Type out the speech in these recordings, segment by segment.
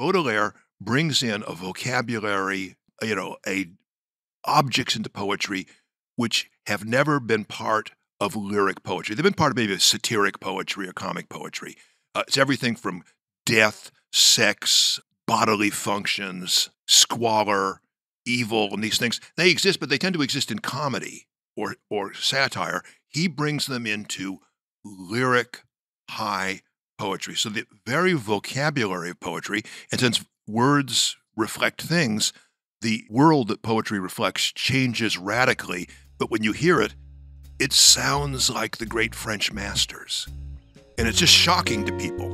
Baudelaire brings in a vocabulary, you know, a objects into poetry which have never been part of lyric poetry. They've been part of maybe satiric poetry or comic poetry. Uh, it's everything from death, sex, bodily functions, squalor, evil, and these things. They exist, but they tend to exist in comedy or, or satire. He brings them into lyric, high poetry. So the very vocabulary of poetry, and since words reflect things, the world that poetry reflects changes radically. But when you hear it, it sounds like the great French masters. And it's just shocking to people.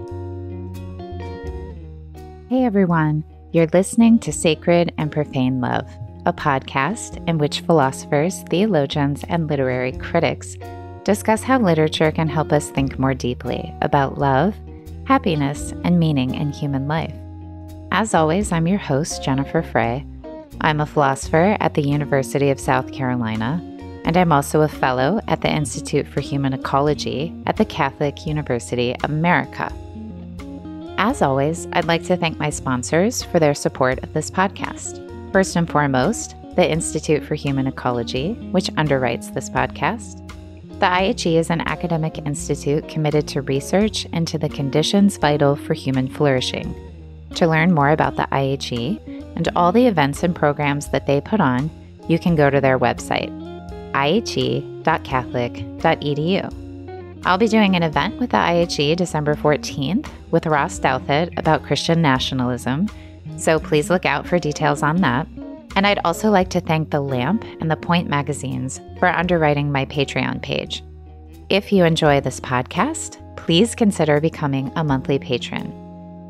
Hey everyone, you're listening to Sacred and Profane Love, a podcast in which philosophers, theologians, and literary critics discuss how literature can help us think more deeply about love, happiness, and meaning in human life. As always, I'm your host, Jennifer Frey. I'm a philosopher at the University of South Carolina, and I'm also a fellow at the Institute for Human Ecology at the Catholic University of America. As always, I'd like to thank my sponsors for their support of this podcast. First and foremost, the Institute for Human Ecology, which underwrites this podcast. The IHE is an academic institute committed to research into the conditions vital for human flourishing. To learn more about the IHE and all the events and programs that they put on, you can go to their website, ihe.catholic.edu. I'll be doing an event with the IHE December 14th with Ross Douthat about Christian nationalism, so please look out for details on that. And I'd also like to thank The Lamp and The Point magazines for underwriting my Patreon page. If you enjoy this podcast, please consider becoming a monthly patron.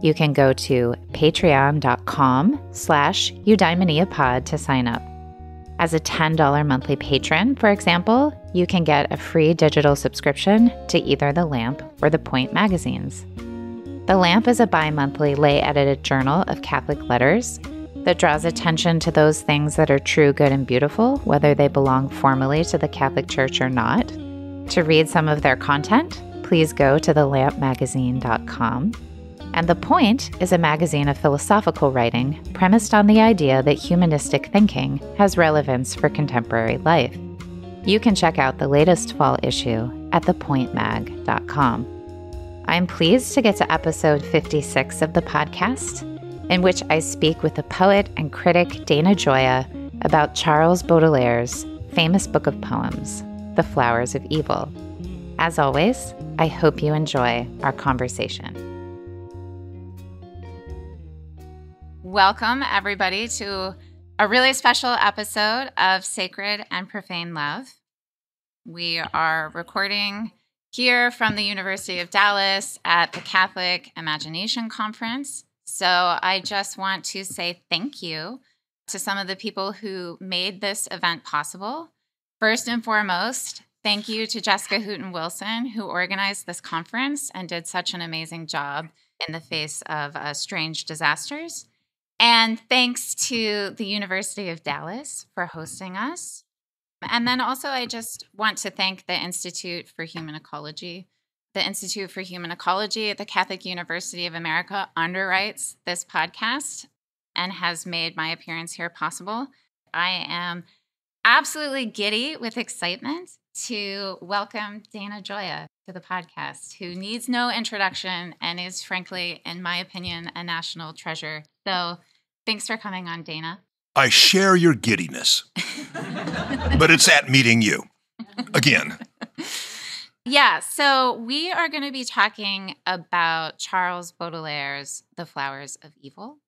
You can go to patreon.com slash eudaimoniapod to sign up. As a $10 monthly patron, for example, you can get a free digital subscription to either The Lamp or The Point magazines. The Lamp is a bi monthly lay edited journal of Catholic letters that draws attention to those things that are true, good, and beautiful, whether they belong formally to the Catholic Church or not. To read some of their content, please go to thelampmagazine.com. And The Point is a magazine of philosophical writing premised on the idea that humanistic thinking has relevance for contemporary life. You can check out the latest fall issue at thepointmag.com. I'm pleased to get to episode 56 of the podcast in which I speak with the poet and critic Dana Gioia about Charles Baudelaire's famous book of poems, The Flowers of Evil. As always, I hope you enjoy our conversation. Welcome, everybody, to a really special episode of Sacred and Profane Love. We are recording here from the University of Dallas at the Catholic Imagination Conference. So I just want to say thank you to some of the people who made this event possible. First and foremost, thank you to Jessica Hooten Wilson, who organized this conference and did such an amazing job in the face of uh, strange disasters. And thanks to the University of Dallas for hosting us. And then also, I just want to thank the Institute for Human Ecology the Institute for Human Ecology at the Catholic University of America underwrites this podcast and has made my appearance here possible. I am absolutely giddy with excitement to welcome Dana Gioia to the podcast, who needs no introduction and is, frankly, in my opinion, a national treasure. So thanks for coming on, Dana. I share your giddiness, but it's at meeting you again. Yeah, so we are going to be talking about Charles Baudelaire's The Flowers of Evil.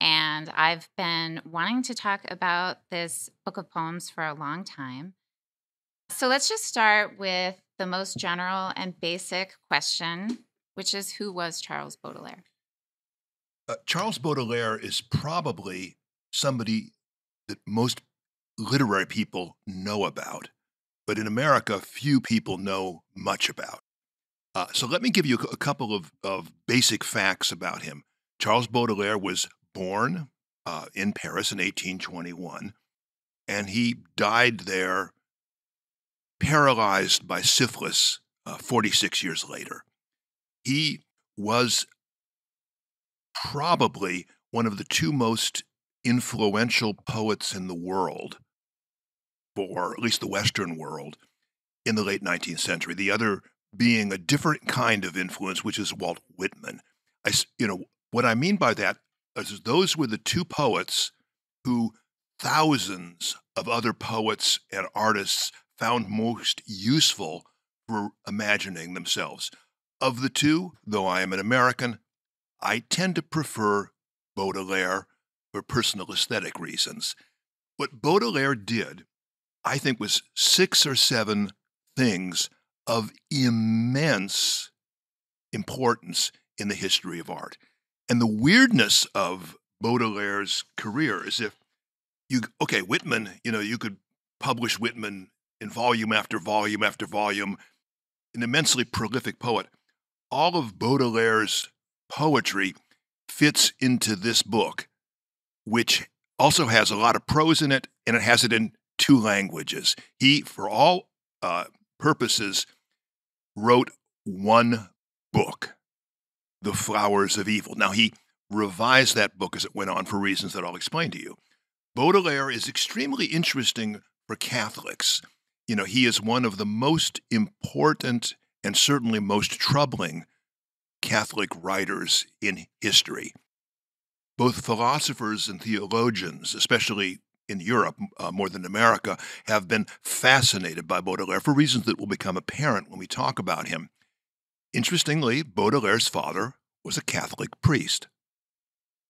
And I've been wanting to talk about this book of poems for a long time. So let's just start with the most general and basic question, which is who was Charles Baudelaire? Uh, Charles Baudelaire is probably somebody that most literary people know about but in America, few people know much about. Uh, so let me give you a, couple of, of basic facts about him. Charles Baudelaire was born uh, in Paris in 1821, and he died there paralyzed by syphilis uh, 46 years later. He was probably one of the two most influential poets in the world, for at least the Western world, in the late 19th century. The other being a different kind of influence, which is Walt Whitman. I, you know, what I mean by that is those were the two poets who thousands of other poets and artists found most useful for imagining themselves. Of the two, though I am an American, I tend to prefer Baudelaire for personal aesthetic reasons. What Baudelaire did, I think, was six or seven things of immense importance in the history of art. And the weirdness of Baudelaire's career is if you, okay, Whitman, you know, you could publish Whitman in volume after volume after volume, an immensely prolific poet. All of Baudelaire's poetry fits into this book, which also has a lot of prose in it, and it has it in two languages. He, for all uh, purposes, wrote one book, The Flowers of Evil. Now, he revised that book as it went on for reasons that I'll explain to you. Baudelaire is extremely interesting for Catholics. You know, he is one of the most important and certainly most troubling Catholic writers in history. Both philosophers and theologians, especially in Europe uh, more than America, have been fascinated by Baudelaire for reasons that will become apparent when we talk about him. Interestingly, Baudelaire's father was a Catholic priest.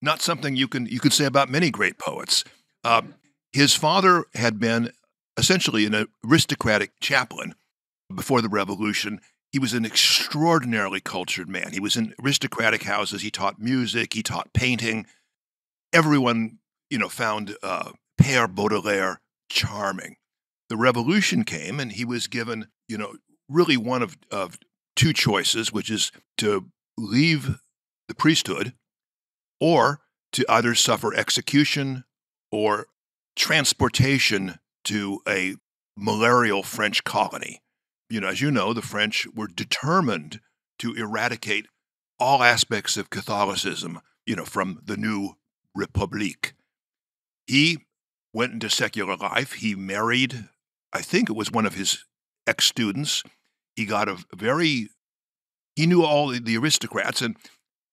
Not something you can you can say about many great poets. Uh, his father had been essentially an aristocratic chaplain before the revolution he was an extraordinarily cultured man. He was in aristocratic houses. He taught music. He taught painting. Everyone, you know, found uh, Père Baudelaire charming. The revolution came, and he was given, you know, really one of, of two choices, which is to leave the priesthood or to either suffer execution or transportation to a malarial French colony you know, as you know, the French were determined to eradicate all aspects of Catholicism, you know, from the new Republique. He went into secular life. He married, I think it was one of his ex students. He got a very, he knew all the, aristocrats and,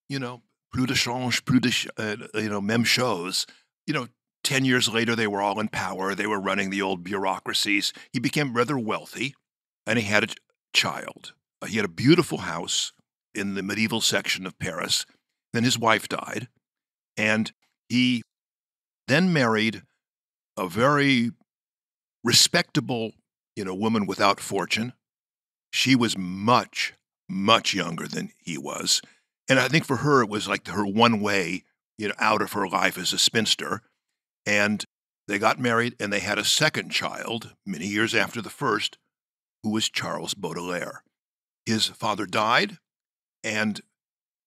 you know, plus de change, plus de, uh, you know, même chose. You know, 10 years later, they were all in power. They were running the old bureaucracies. He became rather wealthy and he had a child. He had a beautiful house in the medieval section of Paris. Then his wife died, and he then married a very respectable, you know, woman without fortune. She was much, much younger than he was. And I think for her, it was like her one way, you know, out of her life as a spinster. And they got married and they had a second child many years after the first, who was Charles Baudelaire. His father died, and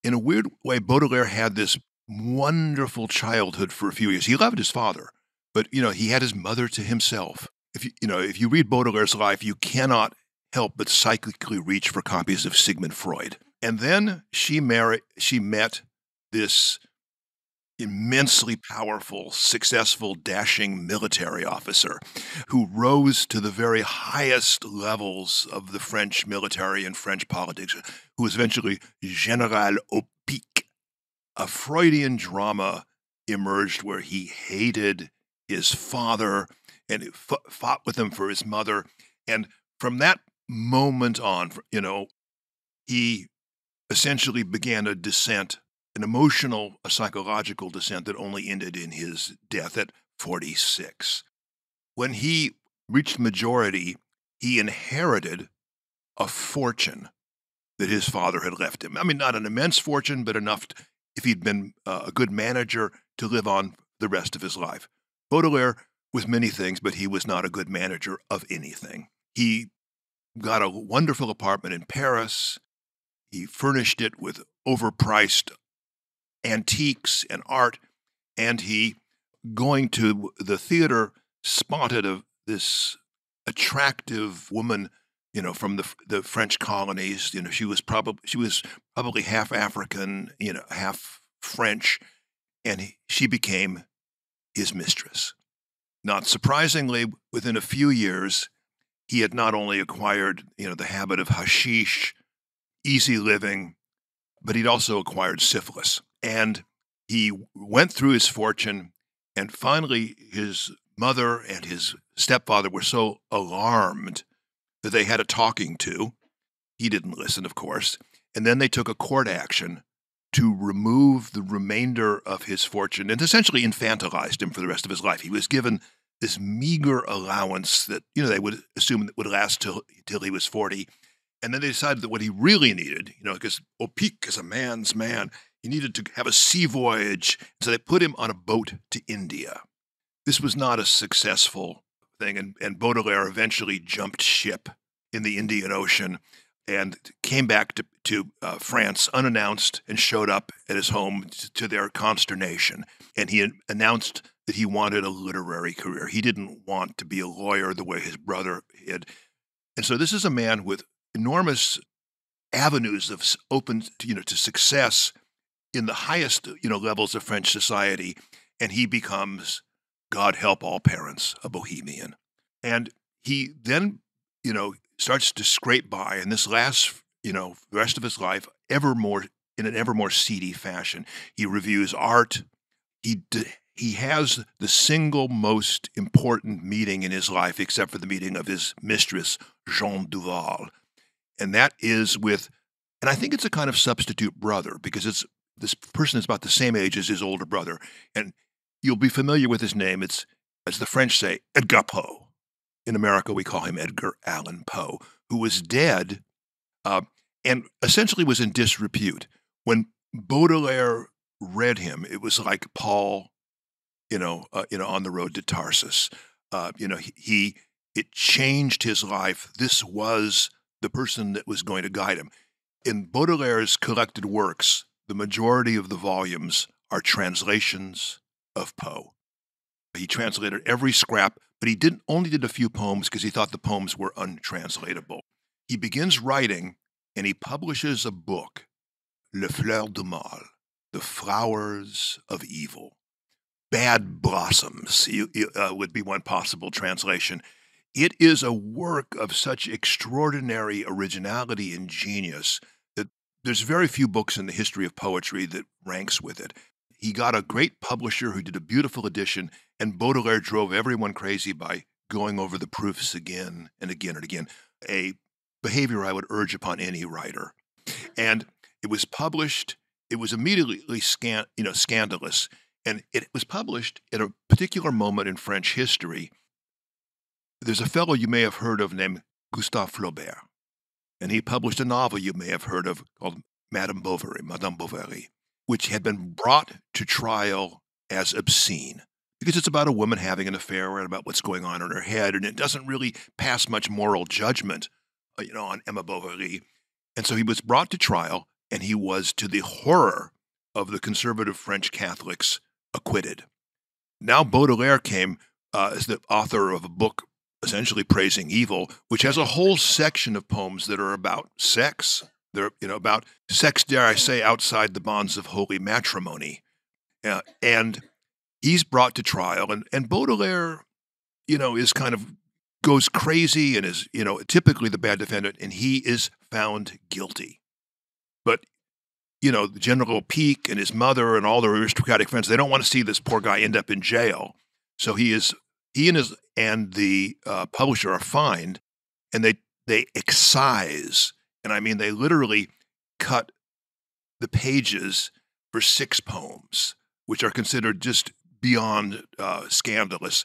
in a weird way, Baudelaire had this wonderful childhood for a few years. He loved his father, but you know he had his mother to himself. If you you know if you read Baudelaire's life, you cannot help but cyclically reach for copies of Sigmund Freud. And then she married. She met this immensely powerful, successful, dashing military officer who rose to the very highest levels of the French military and French politics, who was eventually General Aupick. A Freudian drama emerged where he hated his father and fought with him for his mother. And from that moment on, you know, he essentially began a descent an emotional, a psychological descent that only ended in his death at 46. When he reached majority, he inherited a fortune that his father had left him. I mean, not an immense fortune, but enough, if he'd been uh, a good manager, to live on the rest of his life. Baudelaire was many things, but he was not a good manager of anything. He got a wonderful apartment in Paris. He furnished it with overpriced antiques and art, and he, going to the theater, spotted a, this attractive woman, you know, from the the French colonies. You know, she was probably she was probably half African, you know, half French, and he, she became his mistress. Not surprisingly, within a few years, he had not only acquired, you know, the habit of hashish, easy living, but he'd also acquired syphilis. And he went through his fortune, and finally, his mother and his stepfather were so alarmed that they had a talking to. He didn't listen, of course. And then they took a court action to remove the remainder of his fortune and essentially infantilized him for the rest of his life. He was given this meager allowance that, you know, they would assume that would last till, till he was 40. And then they decided that what he really needed, you know, because Aupick is a man's man, he needed to have a sea voyage. So they put him on a boat to India. This was not a successful thing, and, and Baudelaire eventually jumped ship in the Indian Ocean and came back to, to uh, France unannounced and showed up at his home to, to their consternation. And he announced that he wanted a literary career. He didn't want to be a lawyer the way his brother had. And so this is a man with enormous avenues of open, you know, to success in the highest, you know, levels of French society, and he becomes, God help all parents, a bohemian. And he then, you know, starts to scrape by, and this lasts, you know, the rest of his life, ever more in an ever more seedy fashion. He reviews art. He he has the single most important meeting in his life, except for the meeting of his mistress, Jeanne Duval, and that is with, and I think it's a kind of substitute brother because it's this person is about the same age as his older brother, and you'll be familiar with his name. It's as the French say, Edgar Poe. In America, we call him Edgar Allan Poe, who was dead uh, and essentially was in disrepute. When Baudelaire read him, it was like Paul, you know, uh, you know, on the road to Tarsus. Uh, you know, he, he it changed his life. This was the person that was going to guide him. In Baudelaire's collected works, the majority of the volumes are translations of Poe. He translated every scrap, but he didn't only did a few poems because he thought the poems were untranslatable. He begins writing and he publishes a book, Le Fleur du Mal, The Flowers of Evil. Bad Blossoms uh, would be one possible translation. It is a work of such extraordinary originality and genius that there's very few books in the history of poetry that ranks with it. He got a great publisher who did a beautiful edition, and Baudelaire drove everyone crazy by going over the proofs again and again and again, a behavior I would urge upon any writer. And it was published, it was immediately scan, you know, scandalous, and it was published at a particular moment in French history there's a fellow you may have heard of named Gustave Flaubert, and he published a novel you may have heard of called Madame Bovary, Madame Bovary, which had been brought to trial as obscene because it's about a woman having an affair and about what's going on in her head, and it doesn't really pass much moral judgment, uh, you know, on Emma Bovary. And so he was brought to trial, and he was, to the horror of the conservative French Catholics, acquitted. Now Baudelaire came uh, as the author of a book essentially praising evil, which has a whole section of poems that are about sex. They're you know about sex, dare I say, outside the bonds of holy matrimony, uh, and he's brought to trial. And and Baudelaire, you know, is kind of goes crazy and is you know typically the bad defendant, and he is found guilty. But you know, the General Aupick and his mother and all their aristocratic friends, they don't want to see this poor guy end up in jail. So he is he and his and the uh, publisher are fined, and they they excise, and I mean they literally cut the pages for six poems, which are considered just beyond uh, scandalous.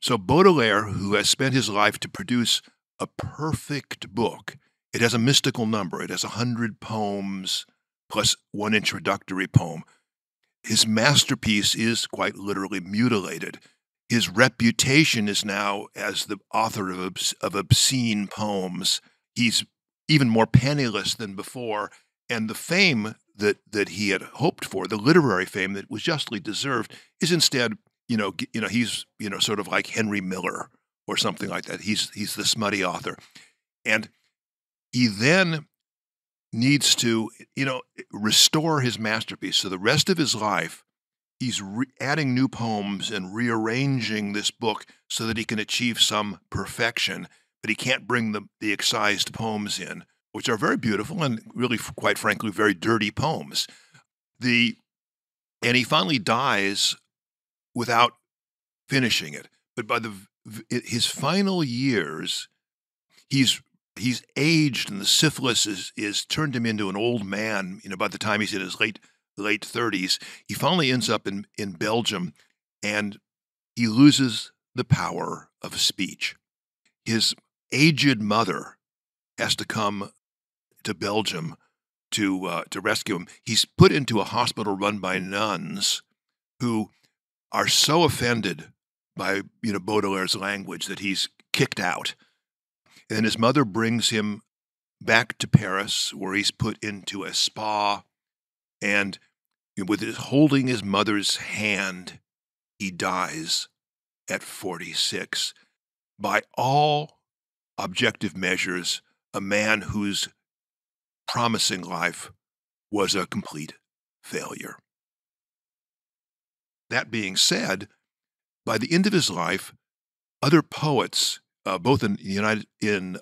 So Baudelaire, who has spent his life to produce a perfect book, it has a mystical number. It has a hundred poems plus one introductory poem. His masterpiece is quite literally mutilated his reputation is now as the author of, obs- of obscene poems. He's even more penniless than before, and the fame that that he had hoped for, the literary fame that was justly deserved, is instead, you know, you know, he's you know sort of like Henry Miller or something like that. He's he's the smutty author, and he then needs to, you know, restore his masterpiece. So the rest of his life, he's re- adding new poems and rearranging this book so that he can achieve some perfection, but he can't bring the, the excised poems in, which are very beautiful and really, quite frankly, very dirty poems. The and he finally dies without finishing it. But by the his final years, he's he's aged, and the syphilis is is turned him into an old man. You know, by the time he's in his late late thirties, he finally ends up in in Belgium, and he loses the power of speech. His aged mother has to come to Belgium to uh, to rescue him. He's put into a hospital run by nuns who are so offended by you know Baudelaire's language that he's kicked out. And his mother brings him back to Paris, where he's put into a spa, and with his holding his mother's hand, he dies at 46. By all objective measures, a man whose promising life was a complete failure. That being said, by the end of his life, other poets, uh, both in United in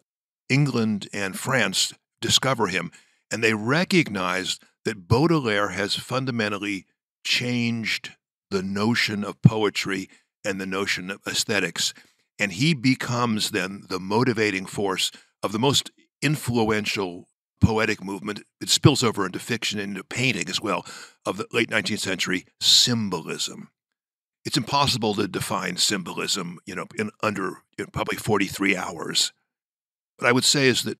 England and France, discover him, and they recognize that Baudelaire has fundamentally changed the notion of poetry and the notion of aesthetics, and he becomes then the motivating force of the most influential poetic movement. It spills over into fiction and into painting as well of the late 19th century symbolism. It's impossible to define symbolism, you know, in under probably 43 hours. What I would say is that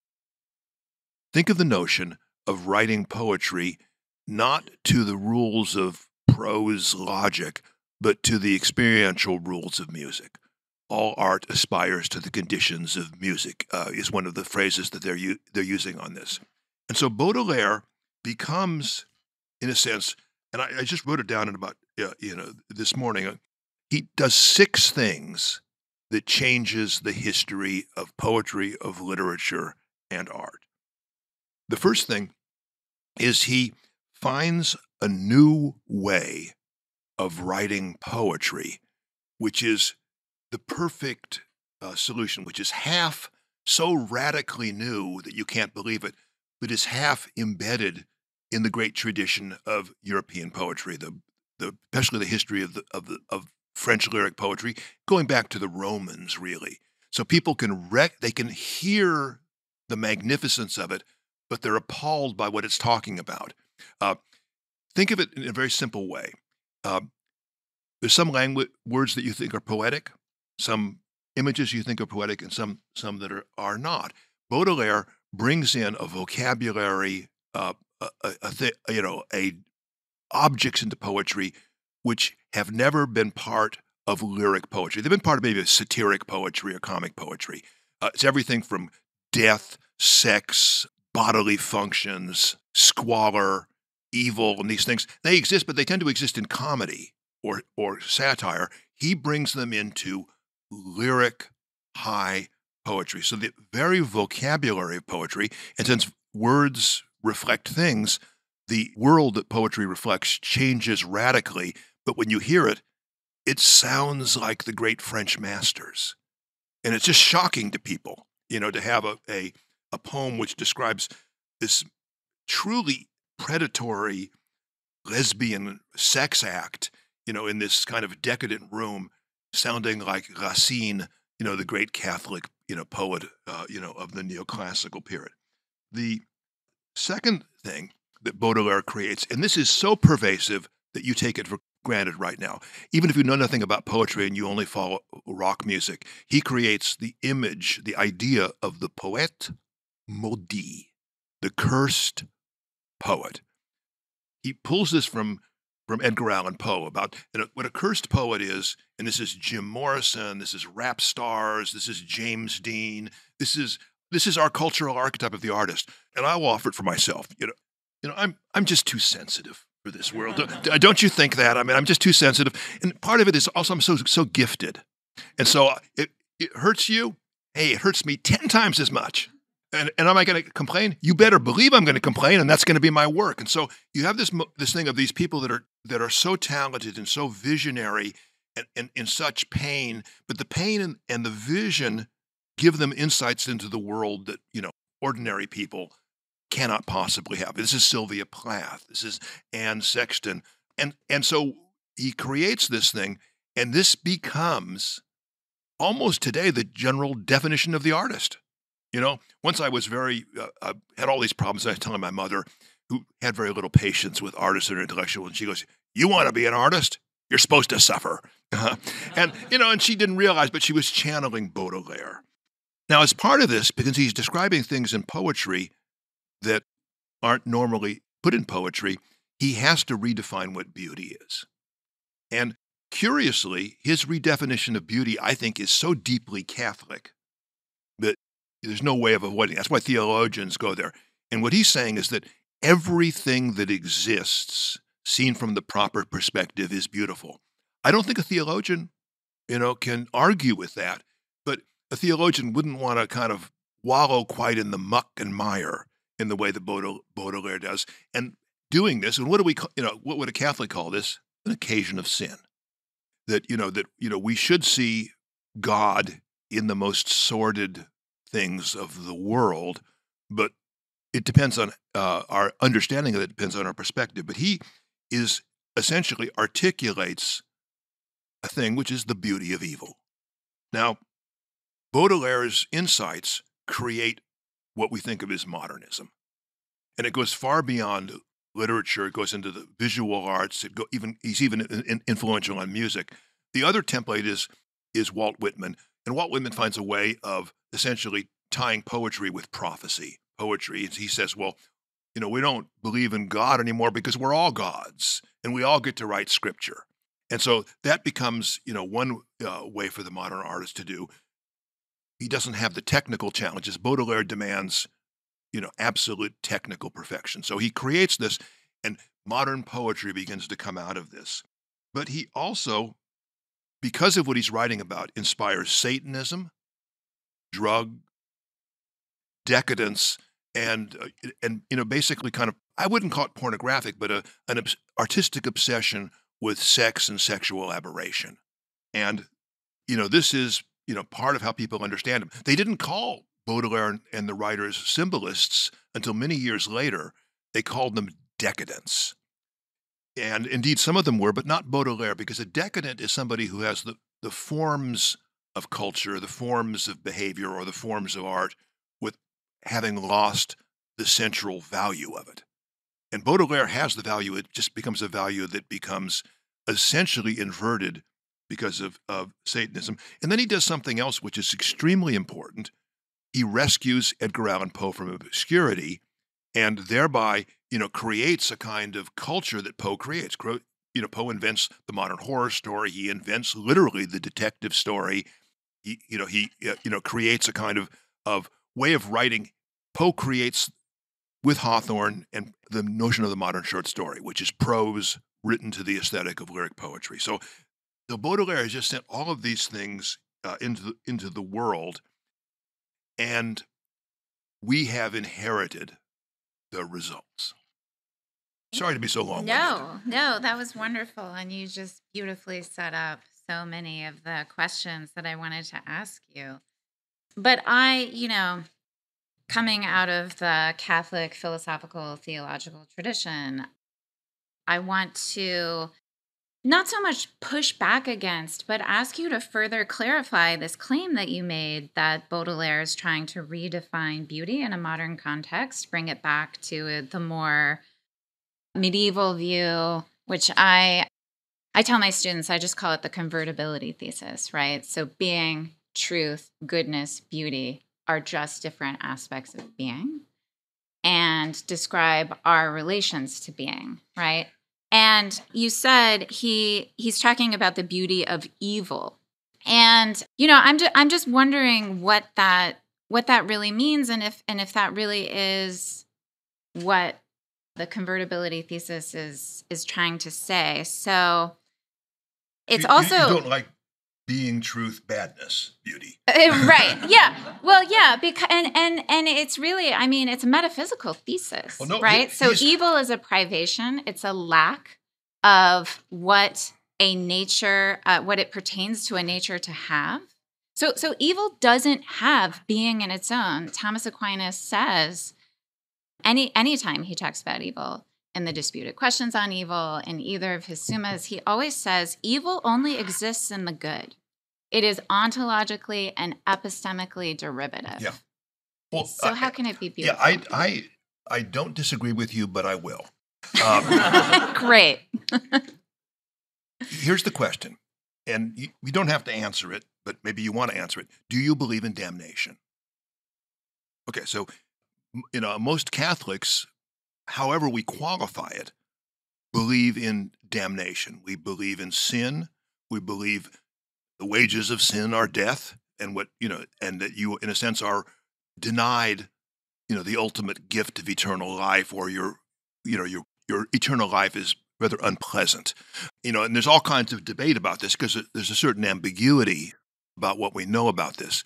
think of the notion of writing poetry not to the rules of prose logic, but to the experiential rules of music. All art aspires to the conditions of music, uh, is one of the phrases that they're, they're using on this. And so Baudelaire becomes, in a sense, and I, I just wrote it down in about, you know, this morning. Uh, he does six things that changes the history of poetry, of literature, and art. The first thing is he finds a new way of writing poetry, which is the perfect uh, solution, which is half so radically new that you can't believe it, but is half embedded in the great tradition of European poetry, the, the especially the history of the, of the, of French lyric poetry, going back to the Romans, really. So people can rec- they can hear the magnificence of it, but they're appalled by what it's talking about. Uh, think of it in a very simple way. Uh, there's some language words that you think are poetic, some images you think are poetic, and some some that are, are not. Baudelaire brings in a vocabulary, uh, a, a th- you know, a objects into poetry which have never been part of lyric poetry. They've been part of maybe satiric poetry or comic poetry. Uh, it's everything from death, sex, bodily functions, squalor, evil, and these things. They exist, but they tend to exist in comedy or or satire. He brings them into lyric high poetry. So the very vocabulary of poetry, and since words reflect things, the world that poetry reflects changes radically. But when you hear it, it sounds like the great French masters. And it's just shocking to people, you know, to have a, a, a poem which describes this truly predatory lesbian sex act, you know, in this kind of decadent room, sounding like Racine, you know, the great Catholic you know, poet, uh, you know, of the neoclassical period. The second thing that Baudelaire creates, and this is so pervasive that you take it for granted right now, even if you know nothing about poetry and you only follow rock music, he creates the image, the idea of the poet maudit, the cursed poet. He pulls this from from Edgar Allan Poe about you know, what a cursed poet is. And this is Jim Morrison, this is rap stars, this is James Dean, this is this is our cultural archetype of the artist. And I will offer it for myself. You know, you know, I'm I'm just too sensitive for this world. Don't you think that? I mean, I'm just too sensitive. And part of it is also I'm so so gifted. And so uh, it, it hurts you. Hey, it hurts me 10 times as much. And, and am I going to complain? You better believe I'm going to complain, and that's going to be my work. And so you have this this thing of these people that are that are so talented and so visionary and, and in such pain, but the pain and, and the vision give them insights into the world that you know ordinary people cannot possibly have. This is Sylvia Plath. This is Anne Sexton, and and so he creates this thing, and this becomes almost today the general definition of the artist. You know, once I was very, uh, I uh, had all these problems. I was telling my mother, who had very little patience with artists and intellectuals, and she goes, "You want to be an artist? You're supposed to suffer." and you know, and she didn't realize, but she was channeling Baudelaire. Now, as part of this, because he's describing things in poetry that aren't normally put in poetry, he has to redefine what beauty is. And curiously, his redefinition of beauty, I think, is so deeply Catholic there's no way of avoiding. That's why theologians go there. And what he's saying is that everything that exists, seen from the proper perspective, is beautiful. I don't think a theologian, you know, can argue with that. But a theologian wouldn't want to kind of wallow quite in the muck and mire in the way that Baudelaire does. And doing this, and what do we, you know, what would a Catholic call this? An occasion of sin. That you know that you know we should see God in the most sordid things of the world, but it depends on uh, our understanding of it depends on our perspective. But he is essentially articulates a thing which is the beauty of evil. Now, Baudelaire's insights create what we think of as modernism, and it goes far beyond literature. It goes into the visual arts. It go even he's even influential on music. The other template is is Walt Whitman, and Walt Whitman finds a way of essentially tying poetry with prophecy. Poetry, he says, well, you know, we don't believe in God anymore because we're all gods and we all get to write scripture. And so that becomes, you know, one uh, way for the modern artist to do. He doesn't have the technical challenges. Baudelaire demands, you know, absolute technical perfection. So he creates this, and modern poetry begins to come out of this. But he also, because of what he's writing about, inspires Satanism, drug, decadence, and uh, and you know basically kind of I wouldn't call it pornographic, but a, an obs- artistic obsession with sex and sexual aberration. And you know this is you know part of how people understand him. They didn't call Baudelaire and the writers symbolists until many years later. They called them decadents. And indeed, some of them were, but not Baudelaire, because a decadent is somebody who has the, the forms of culture, the forms of behavior, or the forms of art with having lost the central value of it. And Baudelaire has the value, it just becomes a value that becomes essentially inverted because of, of Satanism. And then he does something else which is extremely important. He rescues Edgar Allan Poe from obscurity and thereby, you know, creates a kind of culture that Poe creates. You know, Poe invents the modern horror story. He invents literally the detective story. He, you know, he, uh, you know, creates a kind of of way of writing. Poe creates with Hawthorne and the notion of the modern short story, which is prose written to the aesthetic of lyric poetry. So, so Baudelaire has just sent all of these things uh, into the, into the world, and we have inherited the results. Sorry to be so long. No, no, that was wonderful, and you just beautifully set up so many of the questions that I wanted to ask you. But I, you know, coming out of the Catholic philosophical theological tradition, I want to not so much push back against, but ask you to further clarify this claim that you made that Baudelaire is trying to redefine beauty in a modern context, bring it back to the more medieval view, which I I tell my students I just call it the convertibility thesis, right? So being, truth, goodness, beauty are just different aspects of being and describe our relations to being, right? And you said he he's talking about the beauty of evil. And you know, I'm just I'm just wondering what that what that really means and if and if that really is what the convertibility thesis is is trying to say. So it's you, also you don't like being truth badness beauty. Uh, right. Yeah. Well yeah because and and and it's really i mean it's a metaphysical thesis well, no, right? He, so evil is a privation. It's a lack of what a nature uh, what it pertains to a nature to have. So so evil doesn't have being in its own. Thomas aquinas says any anytime he talks about evil in the disputed questions on evil in either of his summas, he always says evil only exists in the good. It is ontologically and epistemically derivative. Yeah. Well, so how can it be beautiful? Yeah, I, I, I don't disagree with you, but I will. Um, Great. here's the question, and you, you don't have to answer it, but maybe you want to answer it. Do you believe in damnation? Okay, so you know most Catholics however we qualify it, believe in damnation. We believe in sin. We believe the wages of sin are death, and what you know, and that you, in a sense, are denied, you know, the ultimate gift of eternal life, or your, you know, your your eternal life is rather unpleasant. You know, and there's all kinds of debate about this because there's a certain ambiguity about what we know about this.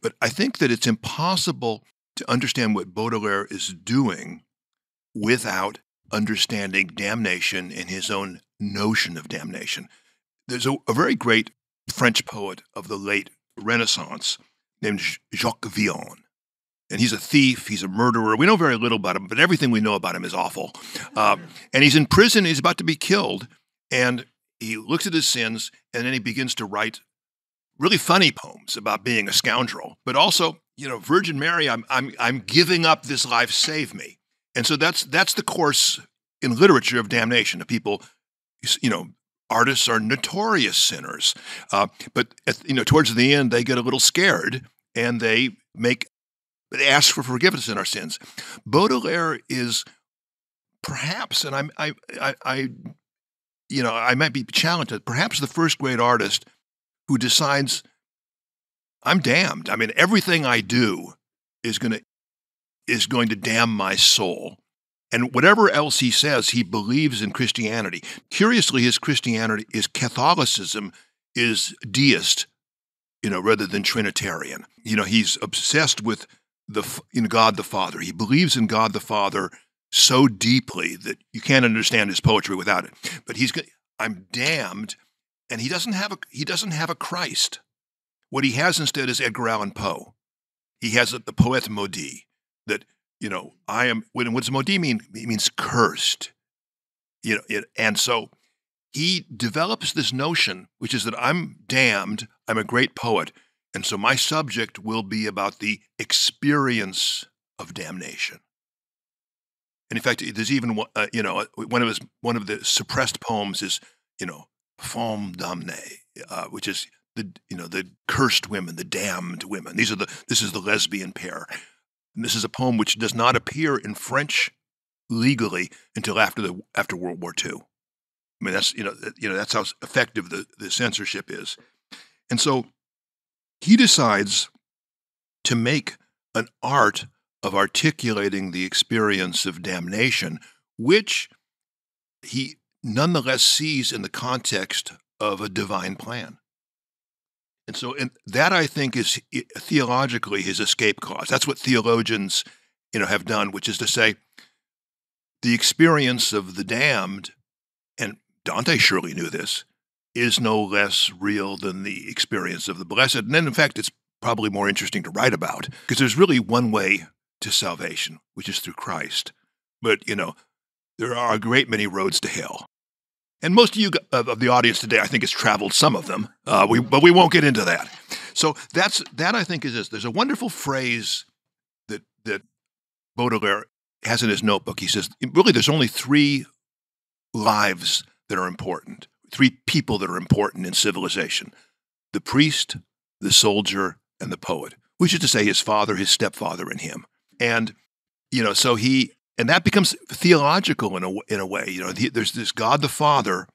But I think that it's impossible to understand what Baudelaire is doing without understanding damnation in his own notion of damnation. There's a, a very great French poet of the late Renaissance named Jacques Villon. And he's a thief, he's a murderer. We know very little about him, but everything we know about him is awful. Uh, and he's in prison, he's about to be killed. And he looks at his sins, and then he begins to write really funny poems about being a scoundrel, but also, you know, Virgin Mary, I'm, I'm, I'm giving up this life, save me. And so that's that's the course in literature of damnation. Of people, you know, artists are notorious sinners, uh, but at, you know, towards the end they get a little scared and they make they ask for forgiveness in our sins. Baudelaire is perhaps, and I'm, I, I, I, you know, I might be challenged. Perhaps the first great artist who decides, I'm damned. I mean, everything I do is going to is going to damn my soul. And whatever else he says, he believes in Christianity. Curiously, his Christianity, is Catholicism is deist, you know, rather than Trinitarian. You know, he's obsessed with the in God the Father. He believes in God the Father so deeply that you can't understand his poetry without it. But he's I'm damned, and he doesn't have a he doesn't have a Christ. What he has instead is Edgar Allan Poe. He has the poet maudit that you know I am. What does maudit mean? It means cursed. You know, it, and so he develops this notion, which is that I'm damned. I'm a great poet, and so my subject will be about the experience of damnation. And in fact, there's even uh, you know one of his one of the suppressed poems is you know femme damnée, uh, which is the you know the cursed women, the damned women. These are the this is the lesbian pair. This is a poem which does not appear in French legally until after the after World War II. I mean, that's you know you know that's how effective the, the censorship is, and so he decides to make an art of articulating the experience of damnation, which he nonetheless sees in the context of a divine plan. And so and that I think is theologically his escape clause. That's what theologians, you know, have done, which is to say the experience of the damned, and Dante surely knew this, is no less real than the experience of the blessed. And then in fact it's probably more interesting to write about because there's really one way to salvation, which is through Christ. But, you know, there are a great many roads to hell. And most of you of the audience today, I think, has traveled some of them. Uh, we, but we won't get into that. So that's that. I think is this. There's a wonderful phrase that that Baudelaire has in his notebook. He says, really, there's only three lives that are important, three people that are important in civilization: the priest, the soldier, and the poet. Which is to say, his father, his stepfather, and him. And you know, so he and that becomes theological in a in a way. You know, there's this God the Father,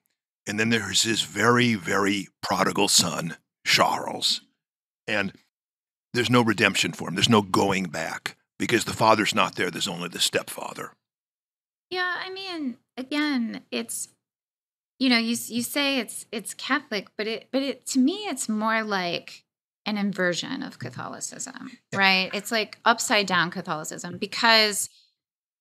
and then there's this very very prodigal son Charles, and there's no redemption for him. There's no going back because the father's not there. There's only the stepfather. Yeah, I mean, again, it's you know, you you say it's it's Catholic, but it but it to me it's more like an inversion of Catholicism, yeah. right? It's like upside down Catholicism because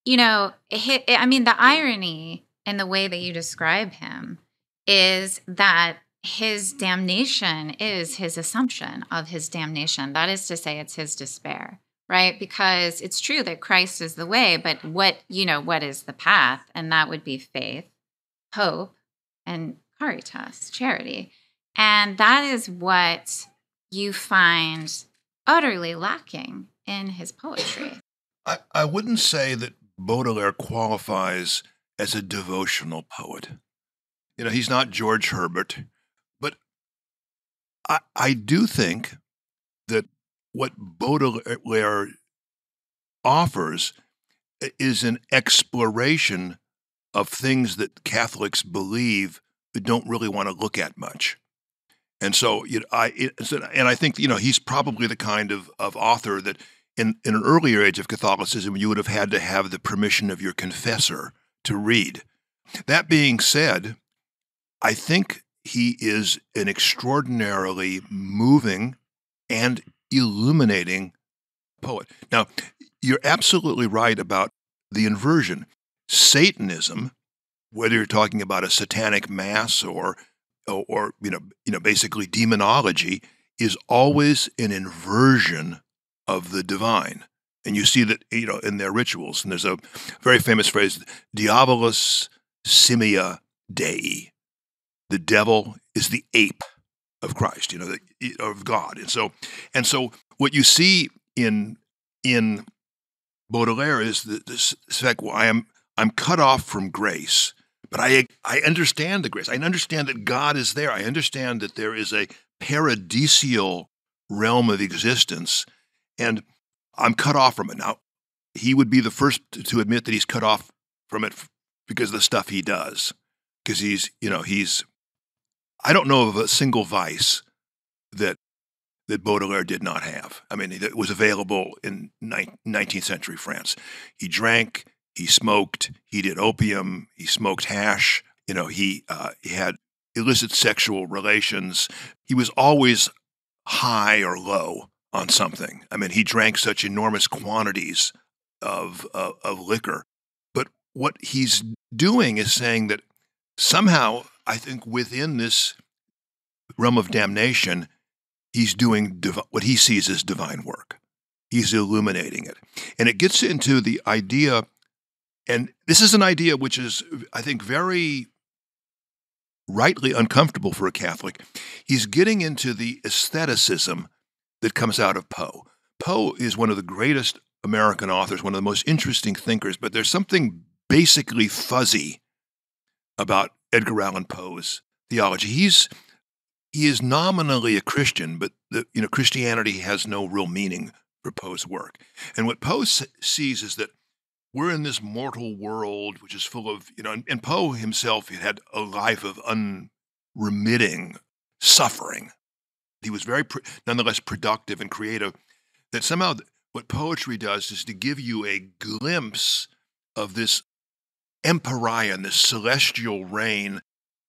you know, I mean, the irony in the way that you describe him is that his damnation is his assumption of his damnation. That is to say, it's his despair, right? Because it's true that Christ is the way, but what, you know, what is the path? And that would be faith, hope, and caritas, charity. And that is what you find utterly lacking in his poetry. I, I wouldn't say that Baudelaire qualifies as a devotional poet. You know, he's not George Herbert, but I, I do think that what Baudelaire offers is an exploration of things that Catholics believe but don't really want to look at much. And so, you know, I it, and I think you know he's probably the kind of, of author that in, in an earlier age of Catholicism you would have had to have the permission of your confessor to read. That being said, I think he is an extraordinarily moving and illuminating poet. Now, you're absolutely right about the inversion. Satanism, whether you're talking about a satanic mass or, or, or you know, you know, basically demonology, is always an inversion of the divine. And you see that, you know, in their rituals. And there's a very famous phrase, Diabolus simia Dei. The devil is the ape of Christ, you know, the, of God. And so, and so what you see in in Baudelaire is this fact, well, I am I'm cut off from grace, but I I understand the grace. I understand that God is there. I understand that there is a paradisial realm of existence and I'm cut off from it. Now, he would be the first to admit that he's cut off from it because of the stuff he does. Because he's, you know, he's, I don't know of a single vice that that Baudelaire did not have. I mean, it was available in 19th century France. He drank, he smoked, he did opium, he smoked hash. You know, he uh, he had illicit sexual relations. He was always high or low on something. I mean, he drank such enormous quantities of, of, of liquor. But what he's doing is saying that somehow, I think within this realm of damnation, he's doing div- what he sees as divine work. He's illuminating it. And it gets into the idea, and this is an idea which is, I think, very rightly uncomfortable for a Catholic. He's getting into the aestheticism that comes out of Poe. Poe is one of the greatest American authors, one of the most interesting thinkers, but there's something basically fuzzy about Edgar Allan Poe's theology. He's he is nominally a Christian, but the, you know Christianity has no real meaning for Poe's work. And what Poe sees is that we're in this mortal world which is full of you know, and, and Poe himself had a life of unremitting suffering he was very, nonetheless, productive and creative. That somehow what poetry does is to give you a glimpse of this empyrean, this celestial reign.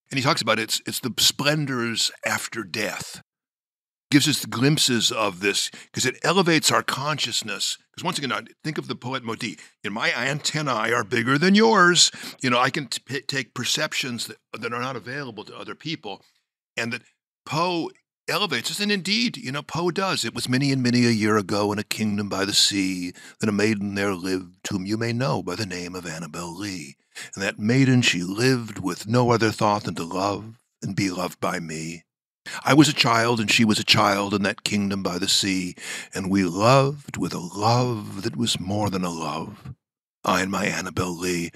And he talks about it's, it's the splendors after death. Gives us glimpses of this because it elevates our consciousness. Because once again, think of the poet maudit. In my antennae are bigger than yours. You know, I can t- take perceptions that, that are not available to other people. And that Poe elevates us. And indeed, you know, Poe does. It was many and many a year ago in a kingdom by the sea that a maiden there lived, whom you may know by the name of Annabel Lee. And that maiden she lived with no other thought than to love and be loved by me. I was a child and she was a child in that kingdom by the sea, and we loved with a love that was more than a love. I and my Annabel Lee,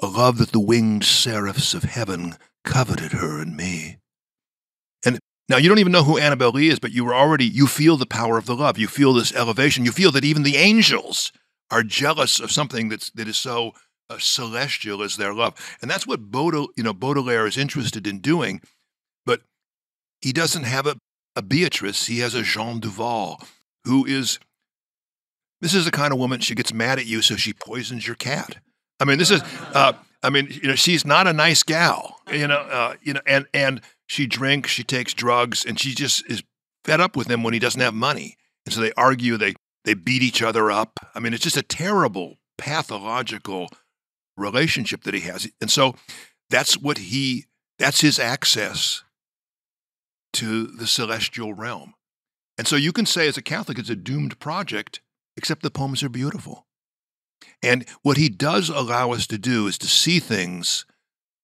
a love that the winged seraphs of heaven coveted her and me. Now, you don't even know who Annabel Lee is, but you were already, you feel the power of the love. You feel this elevation. You feel that even the angels are jealous of something that's, that is so uh, celestial as their love. And that's what Baudelaire, you know, Baudelaire is interested in doing. But he doesn't have a, a Beatrice, he has a Jeanne Duval, who is, this is the kind of woman, she gets mad at you, so she poisons your cat. I mean, this is, uh, I mean, you know, she's not a nice gal. you know, uh, you know, and and she drinks, she takes drugs, and she just is fed up with him when he doesn't have money, and so they argue, they they beat each other up. I mean, it's just a terrible pathological relationship that he has, and so that's what he that's his access to the celestial realm. And so you can say, as a Catholic, it's a doomed project, except the poems are beautiful. And what he does allow us to do is to see things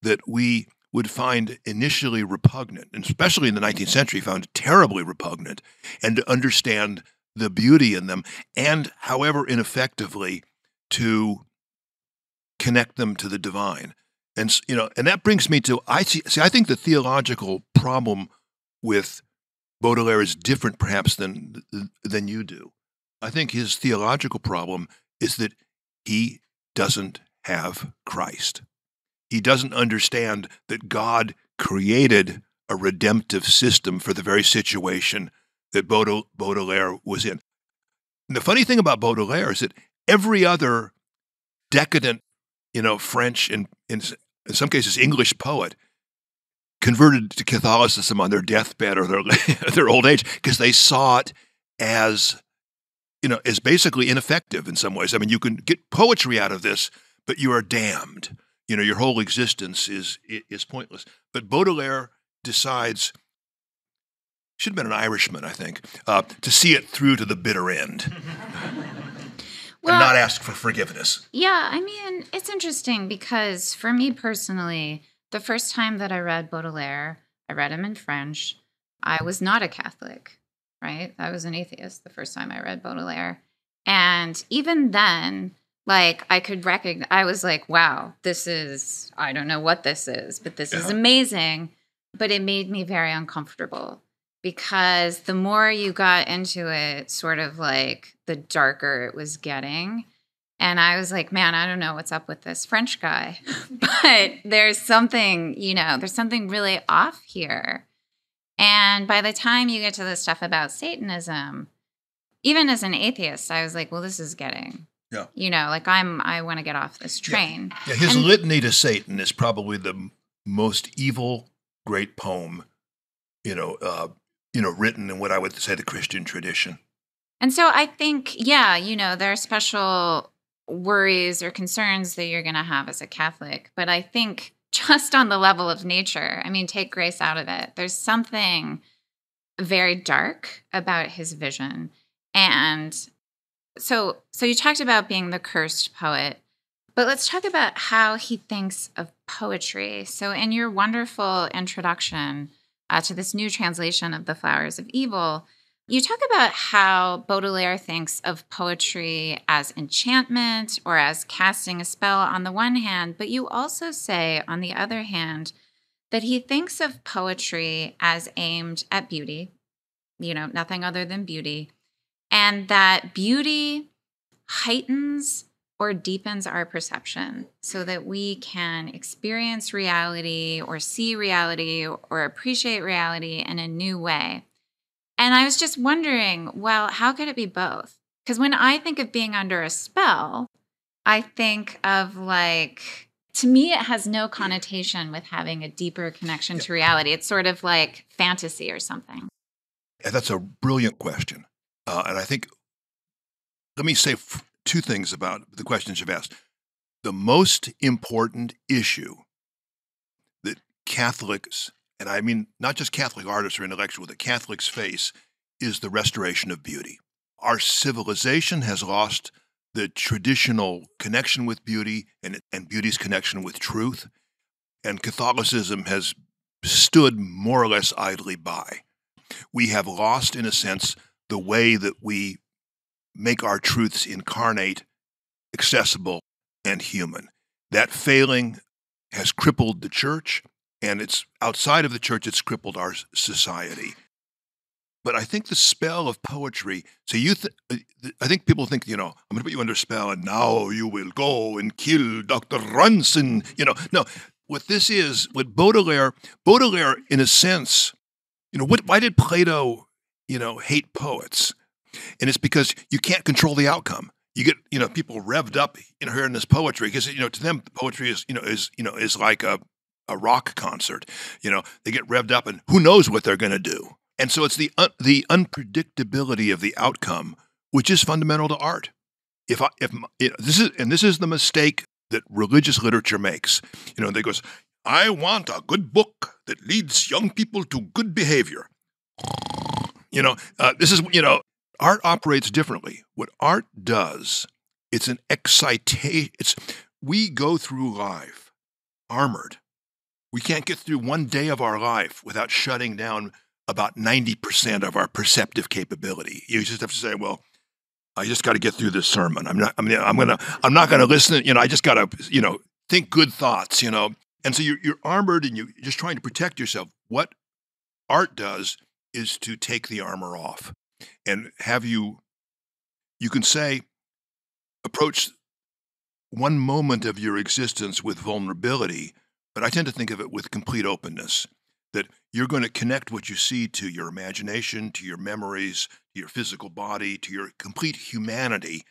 that we would find initially repugnant, and especially in the 19th century, found terribly repugnant, and to understand the beauty in them, and however ineffectively to connect them to the divine. And you know, and that brings me to I see, see I think the theological problem with Baudelaire is different perhaps than than you do. I think his theological problem is that he doesn't have Christ. He doesn't understand that God created a redemptive system for the very situation that Baudelaire was in. And the funny thing about Baudelaire is that every other decadent, you know, French and in, in some cases English poet converted to Catholicism on their deathbed or their their old age because they saw it as you know as basically ineffective in some ways. I mean, you can get poetry out of this, but you are damned. You know, your whole existence is is pointless. But Baudelaire decides should have been an Irishman, I think, uh, to see it through to the bitter end. well, and not ask for forgiveness. Yeah, I mean, it's interesting because for me personally, the first time that I read Baudelaire, I read him in French. I was not a Catholic, right? I was an atheist the first time I read Baudelaire. And even then, like I could recognize, I was like, wow, this is, I don't know what this is, but this yeah. is amazing. But it made me very uncomfortable because the more you got into it, sort of like the darker it was getting. And I was like, man, I don't know what's up with this French guy, but there's something, you know, there's something really off here. And by the time you get to the stuff about Satanism, even as an atheist, I was like, well, this is getting, yeah. you know, like I'm, I want to get off this train. Yeah, yeah his and, litany to Satan is probably the most evil great poem, you know, uh, you know, written in what I would say the Christian tradition. And so I think, yeah, you know, there are special worries or concerns that you're going to have as a Catholic. But I think just on the level of nature, I mean, take grace out of it. There's something very dark about his vision. And so so you talked about being the cursed poet, but let's talk about how he thinks of poetry. So in your wonderful introduction uh, to this new translation of The Flowers of Evil, you talk about how Baudelaire thinks of poetry as enchantment or as casting a spell on the one hand, but you also say, on the other hand, that he thinks of poetry as aimed at beauty, you know, nothing other than beauty, and that beauty heightens or deepens our perception so that we can experience reality or see reality or appreciate reality in a new way. And I was just wondering, well, how could it be both? Because when I think of being under a spell, I think of like, to me, it has no connotation with having a deeper connection to reality. It's sort of like fantasy or something. That's a brilliant question. Uh, and I think, let me say f- two things about the questions you've asked. The most important issue that Catholics and I mean not just Catholic artists or intellectuals, that Catholics face is the restoration of beauty. Our civilization has lost the traditional connection with beauty and, and beauty's connection with truth, and Catholicism has stood more or less idly by. We have lost, in a sense, the way that we make our truths incarnate, accessible, and human. That failing has crippled the church and it's outside of the church, it's crippled our society. But I think the spell of poetry. So you, th- uh, I think people think, you know, I'm going to put you under spell, and now you will go and kill Dr. Ronson. You know, no. What this is, what Baudelaire, Baudelaire, in a sense, you know, what, why did Plato, you know, hate poets? And it's because you can't control the outcome you get you know people revved up in hearing this poetry because you know to them poetry is you know is you know is like a a rock concert. You know, they get revved up, and who knows what they're going to do. And so it's the un- the unpredictability of the outcome, which is fundamental to art. If I, if you know, this is and this is the mistake that religious literature makes. You know, they goes, I want a good book that leads young people to good behavior. You know, uh, this is you know, art operates differently. What art does, it's an excitation. It's we go through life armored. We can't get through one day of our life without shutting down about 90% of our perceptive capability. You just have to say, well, I just got to get through this sermon. I'm not, I mean, I'm going to, I'm not going to listen. You know, I just got to, you know, think good thoughts, you know. And so you're, you're armored and you're just trying to protect yourself. What art does is to take the armor off and have you, you can say, approach one moment of your existence with vulnerability, but I tend to think of it with complete openness that you're going to connect what you see to your imagination, to your memories, to your physical body, to your complete humanity.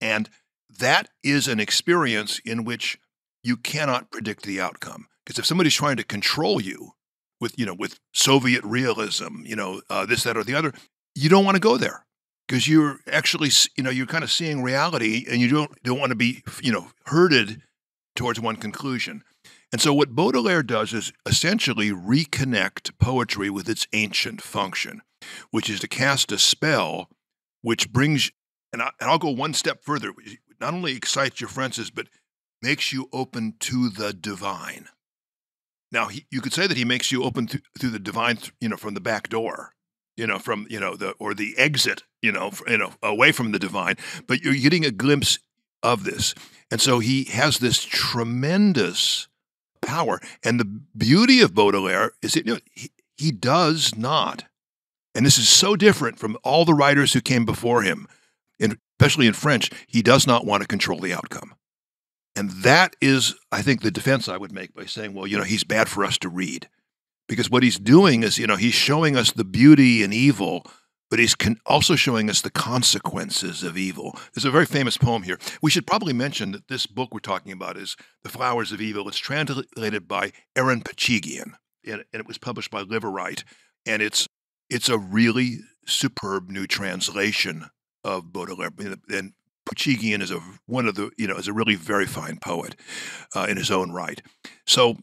And that is an experience in which you cannot predict the outcome. Because if somebody's trying to control you with, you know, with Soviet realism, you know, uh, this, that, or the other, you don't want to go there because you're actually, you know, you're kind of seeing reality and you don't, don't want to be, you know, herded towards one conclusion. And so, what Baudelaire does is essentially reconnect poetry with its ancient function, which is to cast a spell which brings, and, I, will go one step further, not only excites your senses, but makes you open to the divine. Now, he, you could say that he makes you open th- through the divine, you know, from the back door, you know, from you know the or the exit, you know, you know, away from the divine. But you're getting a glimpse of this, and so he has this tremendous power. And the beauty of Baudelaire is that you know, he, he does not, and this is so different from all the writers who came before him, in, especially in French, he does not want to control the outcome. And that is, I think, the defense I would make by saying, well, you know, he's bad for us to read. Because what he's doing is, you know, he's showing us the beauty and evil but he's also showing us the consequences of evil. There's a very famous poem here. We should probably mention that this book we're talking about is The Flowers of Evil. It's translated by Aaron Poochigian, and, it was published by Liveright. And it's it's a really superb new translation of Baudelaire. And Poochigian is a one of the you know is a really very fine poet uh, in his own right. So,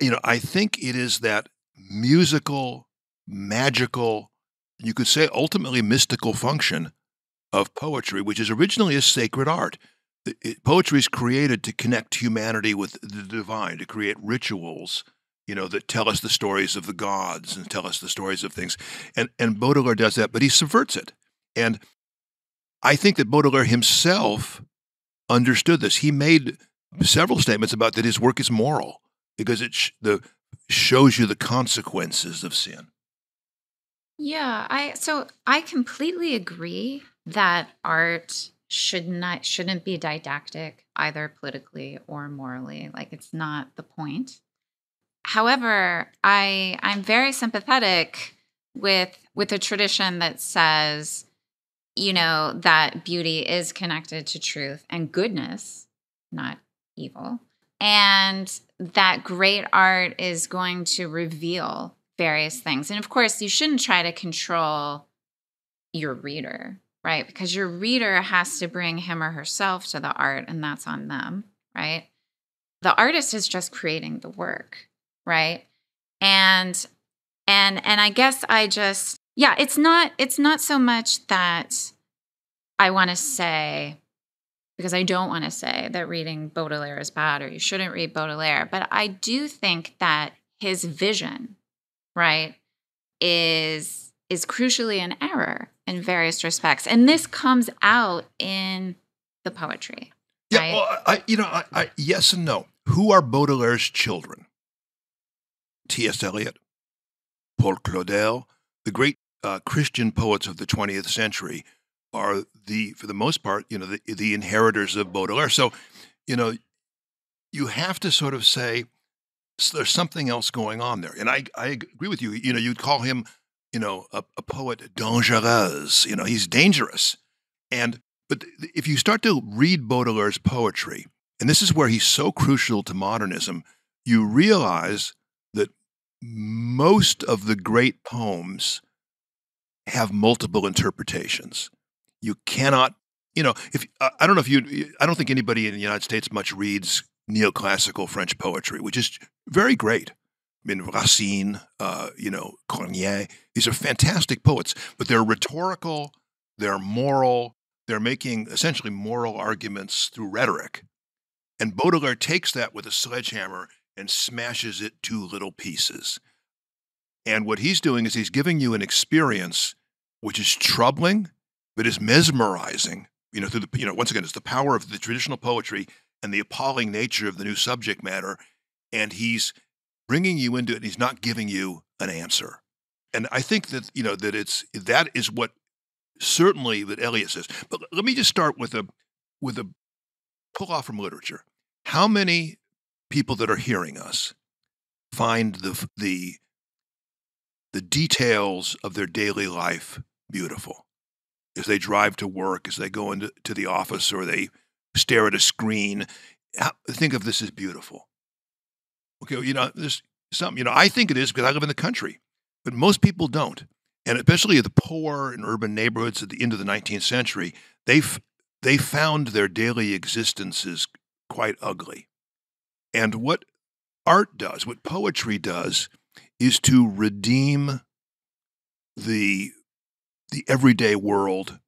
you know, I think it is that musical, magical you could say ultimately mystical function of poetry, which is originally a sacred art. poetry is created to connect humanity with the divine, to create rituals, you know, that tell us the stories of the gods and tell us the stories of things. And and Baudelaire does that, but he subverts it. And I think that Baudelaire himself understood this. He made several statements about that his work is moral because it sh- the shows you the consequences of sin. Yeah, I so I completely agree that art should not shouldn't be didactic either politically or morally. Like it's not the point. However, I I'm very sympathetic with with a tradition that says, you know, that beauty is connected to truth and goodness, not evil. And that great art is going to reveal various things. And of course, you shouldn't try to control your reader, right? Because your reader has to bring him or herself to the art, and that's on them, right? The artist is just creating the work, right? And and and I guess I just yeah, it's not it's not so much that I want to say because I don't want to say that reading Baudelaire is bad or you shouldn't read Baudelaire, but I do think that his vision right, is is crucially an error in various respects. And this comes out in the poetry. Yeah, right? well, I, you know, I, I, yes and no. Who are Baudelaire's children? T.S. Eliot, Paul Claudel, the great uh, Christian poets of the 20th century are the, for the most part, you know, the, the inheritors of Baudelaire. So, you know, you have to sort of say, there's something else going on there. And I, I agree with you. You know, you'd call him, you know, a, a poet dangereux. You know, he's dangerous. And but if you start to read Baudelaire's poetry, and this is where he's so crucial to modernism, you realize that most of the great poems have multiple interpretations. You cannot, you know, if I don't know if you, I don't think anybody in the United States much reads neoclassical French poetry, which is very great. I mean, Racine, uh, you know, Corneille, these are fantastic poets, but they're rhetorical, they're moral, they're making essentially moral arguments through rhetoric. And Baudelaire takes that with a sledgehammer and smashes it to little pieces. And what he's doing is he's giving you an experience which is troubling, but is mesmerizing. You know, through the you know, once again, it's the power of the traditional poetry and the appalling nature of the new subject matter. And he's bringing you into it and he's not giving you an answer. And I think that, you know, that it's that is what certainly that Eliot says. But let me just start with a with a pull off from literature. How many people that are hearing us find the the the details of their daily life beautiful as they drive to work, as they go into to the office, or they stare at a screen. Think of this as beautiful. Okay, you know, there's something, you know, I think it is because I live in the country, but most people don't. And especially the poor in urban neighborhoods at the end of the 19th century, they they found their daily existences quite ugly. And what art does, what poetry does, is to redeem the the everyday world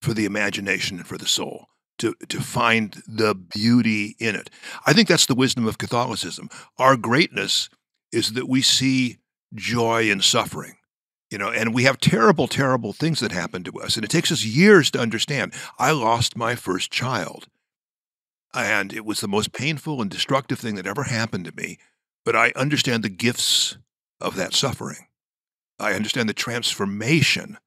for the imagination and for the soul to, to find the beauty in it. I think that's the wisdom of Catholicism. Our greatness is that we see joy in suffering. You know, and we have terrible, terrible things that happen to us. And it takes us years to understand. I lost my first child. And it was the most painful and destructive thing that ever happened to me. But I understand the gifts of that suffering. I understand the transformation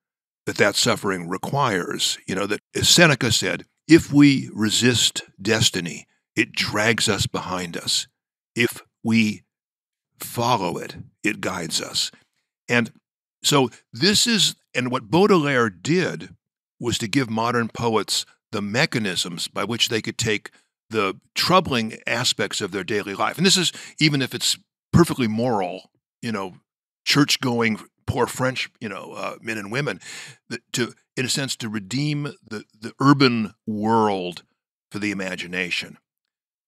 that that suffering requires. You know, that as Seneca said, if we resist destiny, it drags us behind us. If we follow it, it guides us. And so this is, and what Baudelaire did was to give modern poets the mechanisms by which they could take the troubling aspects of their daily life. And this is even if it's perfectly moral, you know, church going poor French, you know, uh, men and women, to in a sense to redeem the the urban world for the imagination.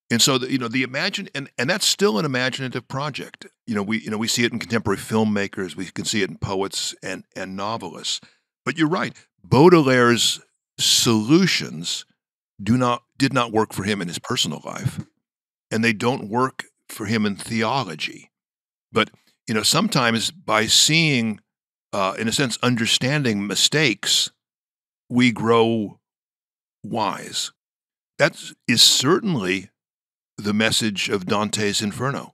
And so, the, you know, the imagine and and that's still an imaginative project. You know, we you know we see it in contemporary filmmakers, we can see it in poets and and novelists. But you're right, Baudelaire's solutions do not did not work for him in his personal life, and they don't work for him in theology. But you know, sometimes by seeing, uh, in a sense, understanding mistakes, we grow wise. That is certainly the message of Dante's Inferno.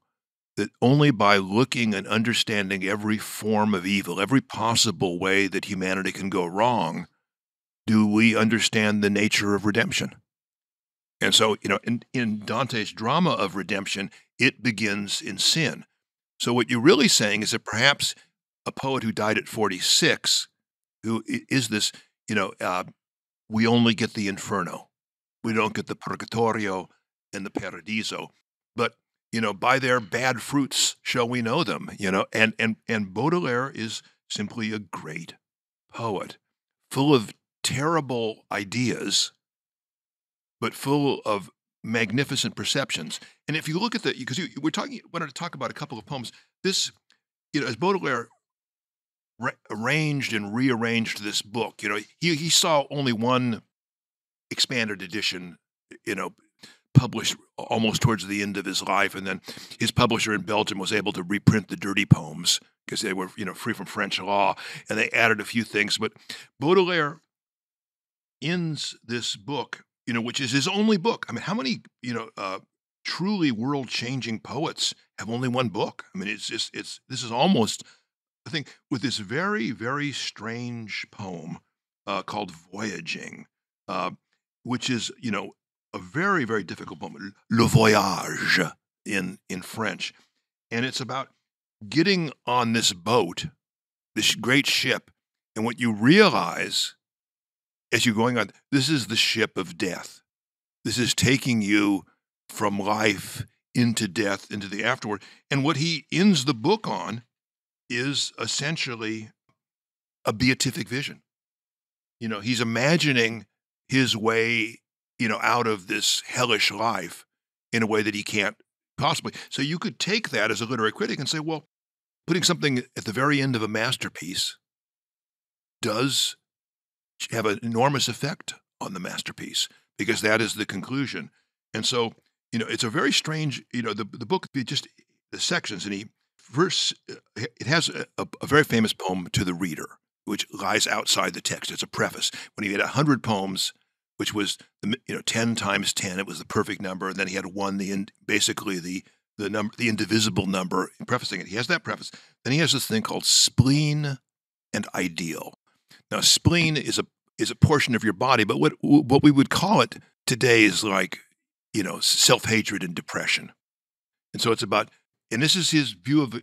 That only by looking and understanding every form of evil, every possible way that humanity can go wrong, do we understand the nature of redemption. And so, you know, in, in Dante's drama of redemption, it begins in sin. So, what you're really saying is that perhaps a poet who died at 46, who is this, you know, uh, we only get the Inferno. We don't get the Purgatorio and the Paradiso. But, you know, by their bad fruits shall we know them, you know, and, and, and Baudelaire is simply a great poet, full of terrible ideas, but full of magnificent perceptions. And if you look at the, because we're talking, wanted to talk about a couple of poems. This, you know, as Baudelaire re- arranged and rearranged this book, you know, he he saw only one expanded edition, you know, published almost towards the end of his life, and then his publisher in Belgium was able to reprint the dirty poems because they were, you know, free from French law, and they added a few things. But Baudelaire ends this book you know, which is his only book. I mean, how many, you know, uh, truly world-changing poets have only one book? I mean, it's just, it's, this is almost, I think, with this very, very strange poem uh, called Voyaging, uh, which is, you know, a very, very difficult poem, Le Voyage in, in French. And it's about getting on this boat, this great ship, and what you realize as you're going on, this is the ship of death. This is taking you from life into death, into the afterward. And what he ends the book on is essentially a beatific vision. You know, he's imagining his way, you know, out of this hellish life in a way that he can't possibly. So you could take that as a literary critic and say, well, putting something at the very end of a masterpiece does have an enormous effect on the masterpiece because that is the conclusion. And so, you know, it's a very strange, you know, the, the book, just the sections, and he verse, uh, it has a, a very famous poem to the reader, which lies outside the text. It's a preface. When he had 100 poems, which was, you know, 10 times 10, it was the perfect number. And then he had one, the basically the the number, the indivisible number, prefacing it. He has that preface. Then he has this thing called spleen and ideal. Now, spleen is a is a portion of your body, but what what we would call it today is like you know self hatred and depression, and so it's about and this is his view of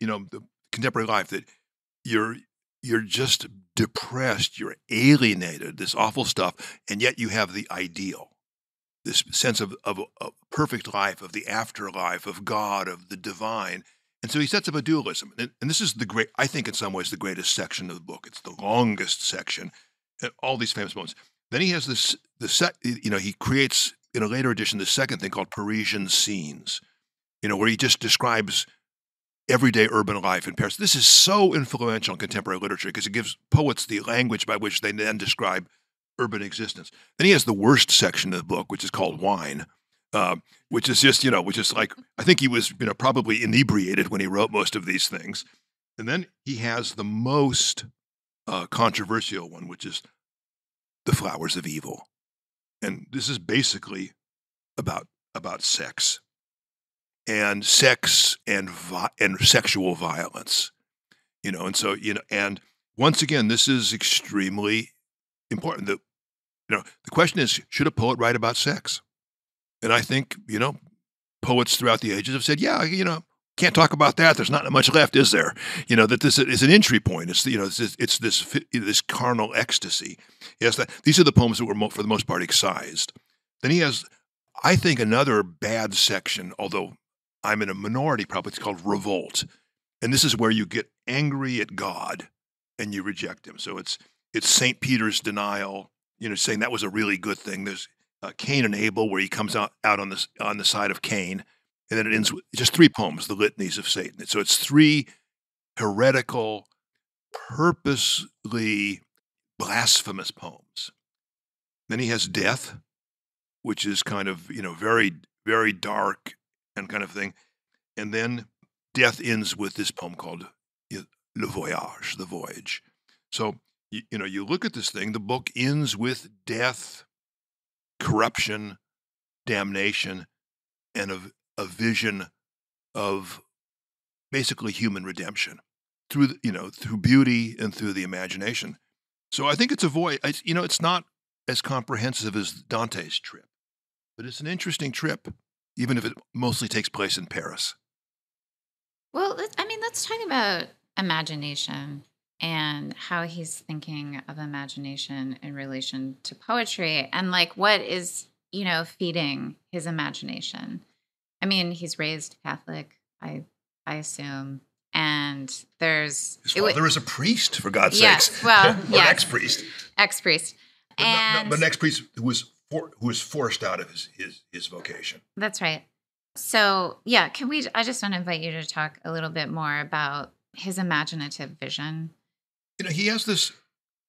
you know the contemporary life that you're you're just depressed, you're alienated, this awful stuff, and yet you have the ideal, this sense of, of a perfect life, of the afterlife, of God, of the divine. And so he sets up a dualism. And, and this is the great, I think, in some ways, the greatest section of the book. It's the longest section and all these famous moments. Then he has this, the set, you know, he creates in a later edition the second thing called Parisian scenes, you know, where he just describes everyday urban life in Paris. This is so influential in contemporary literature because it gives poets the language by which they then describe urban existence. Then he has the worst section of the book, which is called wine, uh, which is just, you know, which is like, I think he was, you know, probably inebriated when he wrote most of these things. And then he has the most uh, controversial one, which is the flowers of evil, and this is basically about about sex and sex and vi- and sexual violence, you know, and so you know, and once again, this is extremely important. That you know, the question is, should a poet write about sex? And I think you know, poets throughout the ages have said, yeah, you know, can't talk about that. There's not much left, is there? You know that this is an entry point. It's you know it's, it's this this carnal ecstasy. Yes, these are the poems that were for the most part excised. Then he has, I think, another bad section. Although I'm in a minority, probably it's called revolt, and this is where you get angry at God and you reject Him. So it's it's Saint Peter's denial. You know, saying that was a really good thing. There's uh, Cain and Abel, where he comes out out on this on the side of Cain and then it ends with just three poems, the litanies of Satan. So it's three heretical, purposely blasphemous poems. Then he has death, which is kind of, you know, very, very dark and kind of thing. And then death ends with this poem called Le Voyage, The Voyage. So, you, you know, you look at this thing, the book ends with death, corruption, damnation, and a, a vision of basically human redemption through the, you know through beauty and through the imagination. So I think it's a voice. You know, it's not as comprehensive as Dante's trip, but it's an interesting trip, even if it mostly takes place in Paris. Well, I mean, let's talk about imagination and how he's thinking of imagination in relation to poetry and like what is, you know, feeding his imagination. I mean, he's raised Catholic, I I assume. And there's his father w- is a priest, for God's yes, sakes. Well, yes. ex priest. Ex priest. And but an ex priest who was for, who was forced out of his, his his vocation. That's right. So yeah, can we I just want to invite you to talk a little bit more about his imaginative vision. You know, he has this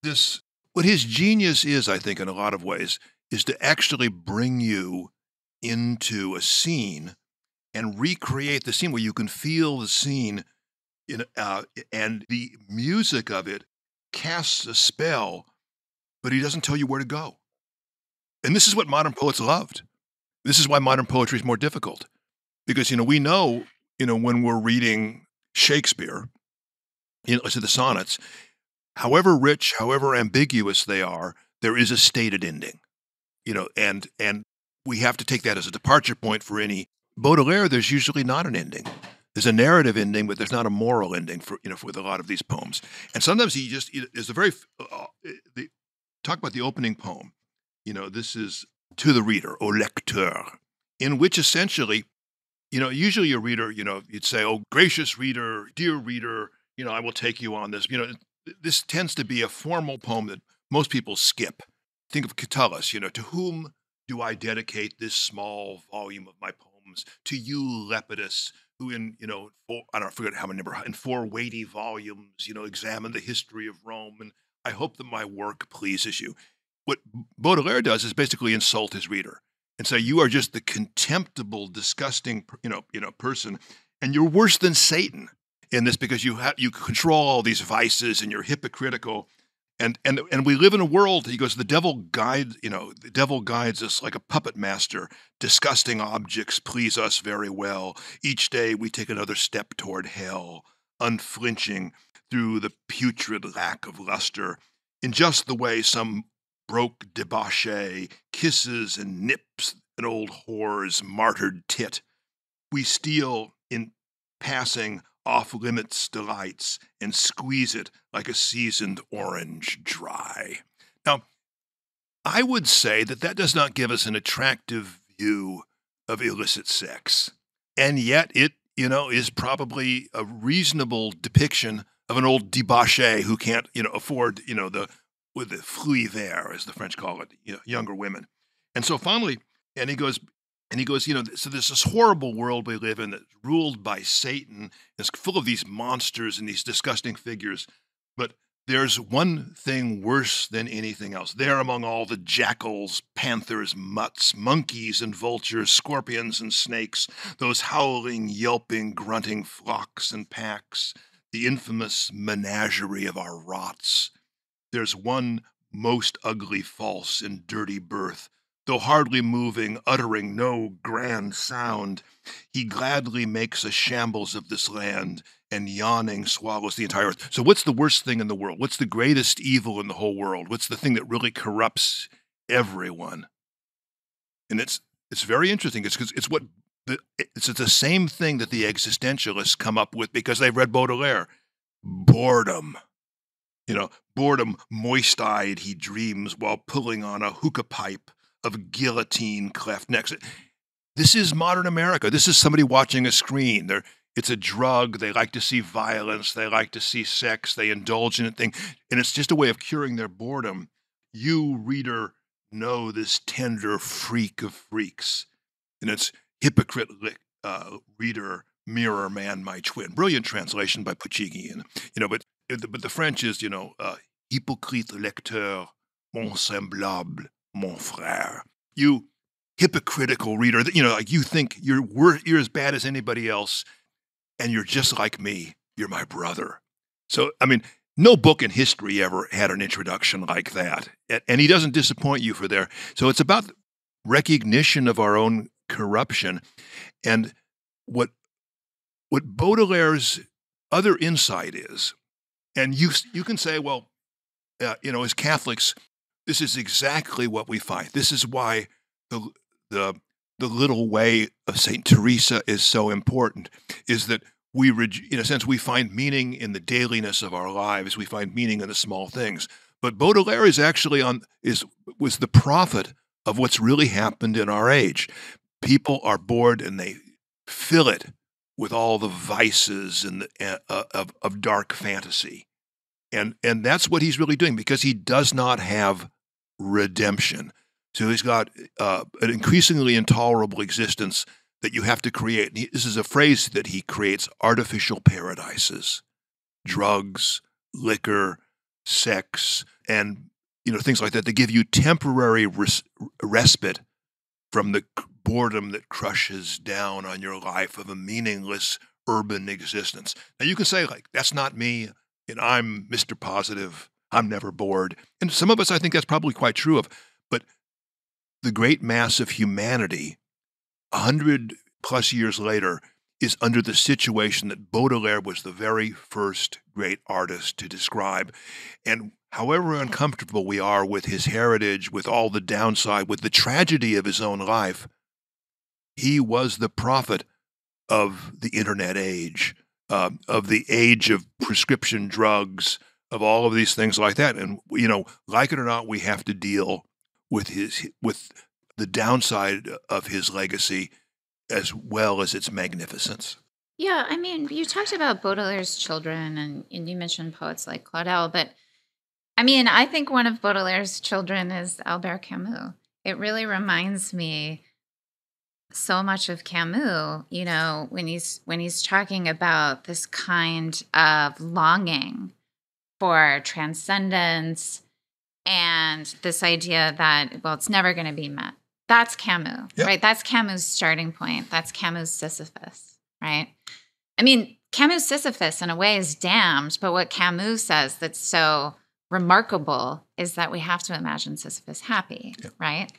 this what his genius is, I think, in a lot of ways, is to actually bring you into a scene and recreate the scene where you can feel the scene in, uh, and the music of it casts a spell, but he doesn't tell you where to go. And this is what modern poets loved. This is why modern poetry is more difficult. Because, you know, we know, you know, when we're reading Shakespeare, you know, let's say the sonnets, however rich, however ambiguous they are, there is a stated ending. You know, and and we have to take that as a departure point for any Baudelaire, there's usually not an ending. There's a narrative ending, but there's not a moral ending for you know with a lot of these poems. And sometimes he just is a very uh, uh the, talk about the opening poem. You know, this is to the reader, au lecteur, in which essentially you know, usually a reader, you know, you'd say, "Oh, gracious reader, dear reader, you know, I will take you on this." You know, this tends to be a formal poem that most people skip. Think of Catullus, you know, to whom do I dedicate this small volume of my poems? To you, Lepidus, who in, you know, four, I don't I forget how many number, in four weighty volumes, you know, examine the history of Rome, and I hope that my work pleases you. What Baudelaire does is basically insult his reader and say, you are just the contemptible, disgusting, you know, you know, person, and you're worse than Satan in this because you you control all these vices and you're hypocritical. And and and we live in a world he goes the devil guides you know the devil guides us like a puppet master. Disgusting objects please us very well. Each day we take another step toward hell unflinching through the putrid lack of luster. In just the way some broke debauchee kisses and nips an old whore's martyred tit. We steal in passing off limits delights and squeeze it like a seasoned orange dry. Now, I would say that that does not give us an attractive view of illicit sex. And yet it, you know, is probably a reasonable depiction of an old debauchee who can't, you know, afford, you know, the with the fruits verts, as the French call it, you know, younger women. And so finally, and he goes, and he goes, you know, so there's this horrible world we live in that's ruled by Satan. It's full of these monsters and these disgusting figures. But there's one thing worse than anything else. There, among all the jackals, panthers, mutts, monkeys, and vultures, scorpions and snakes, those howling, yelping, grunting flocks and packs, the infamous menagerie of our rots. There's one most ugly, false, and dirty birth Though hardly moving, uttering no grand sound, he gladly makes a shambles of this land and yawning swallows the entire earth. So, what's the worst thing in the world? What's the greatest evil in the whole world? What's the thing that really corrupts everyone? And it's it's very interesting. It's because it's what the, it's the same thing that the existentialists come up with because they've read Baudelaire. Boredom. You know, boredom, moist eyed, he dreams while pulling on a hookah pipe of guillotine cleft necks. This is modern America. This is somebody watching a screen. They're, it's a drug. They like to see violence. They like to see sex. They indulge in it thing. And it's just a way of curing their boredom. You, reader, know this tender freak of freaks. And it's hypocrite uh, reader, mirror man, my twin. Brilliant translation by Poochigian. You know, but but the French is, you know, uh, hypocrite lecteur, mon semblable, mon frère. You hypocritical reader, you know, like you think you're, you're as bad as anybody else, and you're just like me. You're my brother. So, I mean, no book in history ever had an introduction like that. And he doesn't disappoint you for there. So it's about recognition of our own corruption. And what, what Baudelaire's other insight is, and you, you can say, well, uh, you know, as Catholics, this is exactly what we find. This is why the the the little way of Saint Teresa is so important. Is that we, in a sense, we find meaning in the dailiness of our lives. We find meaning in the small things. But Baudelaire is actually on is was the prophet of what's really happened in our age. People are bored and they fill it with all the vices and the, uh, of, of dark fantasy. And, and that's what he's really doing because he does not have redemption. So he's got uh, an increasingly intolerable existence that you have to create. This is a phrase that he creates artificial paradises, drugs, liquor, sex, and you know things like that. They give you temporary res- respite from the boredom that crushes down on your life of a meaningless urban existence. Now you can say like that's not me, and I'm Mr. Positive. I'm never bored. And some of us, I think that's probably quite true of. But the great mass of humanity, a hundred plus years later, is under the situation that Baudelaire was the very first great artist to describe. And however uncomfortable we are with his heritage, with all the downside, with the tragedy of his own life, he was the prophet of the internet age, uh, of the age of prescription drugs, of all of these things like that. And you know, like it or not, we have to deal with his with the downside of his legacy as well as its magnificence. Yeah, I mean, you talked about Baudelaire's children, and, and you mentioned poets like Claudel, but I mean, I think one of Baudelaire's children is Albert Camus. It really reminds me so much of Camus, you know, when he's when he's talking about this kind of longing for transcendence and this idea that well, it's never going to be met. That's Camus, yep. right? That's Camus' starting point. That's Camus' Sisyphus, right? I mean, Camus' Sisyphus in a way is damned, but what Camus says that's so remarkable is that we have to imagine Sisyphus happy, yep. right?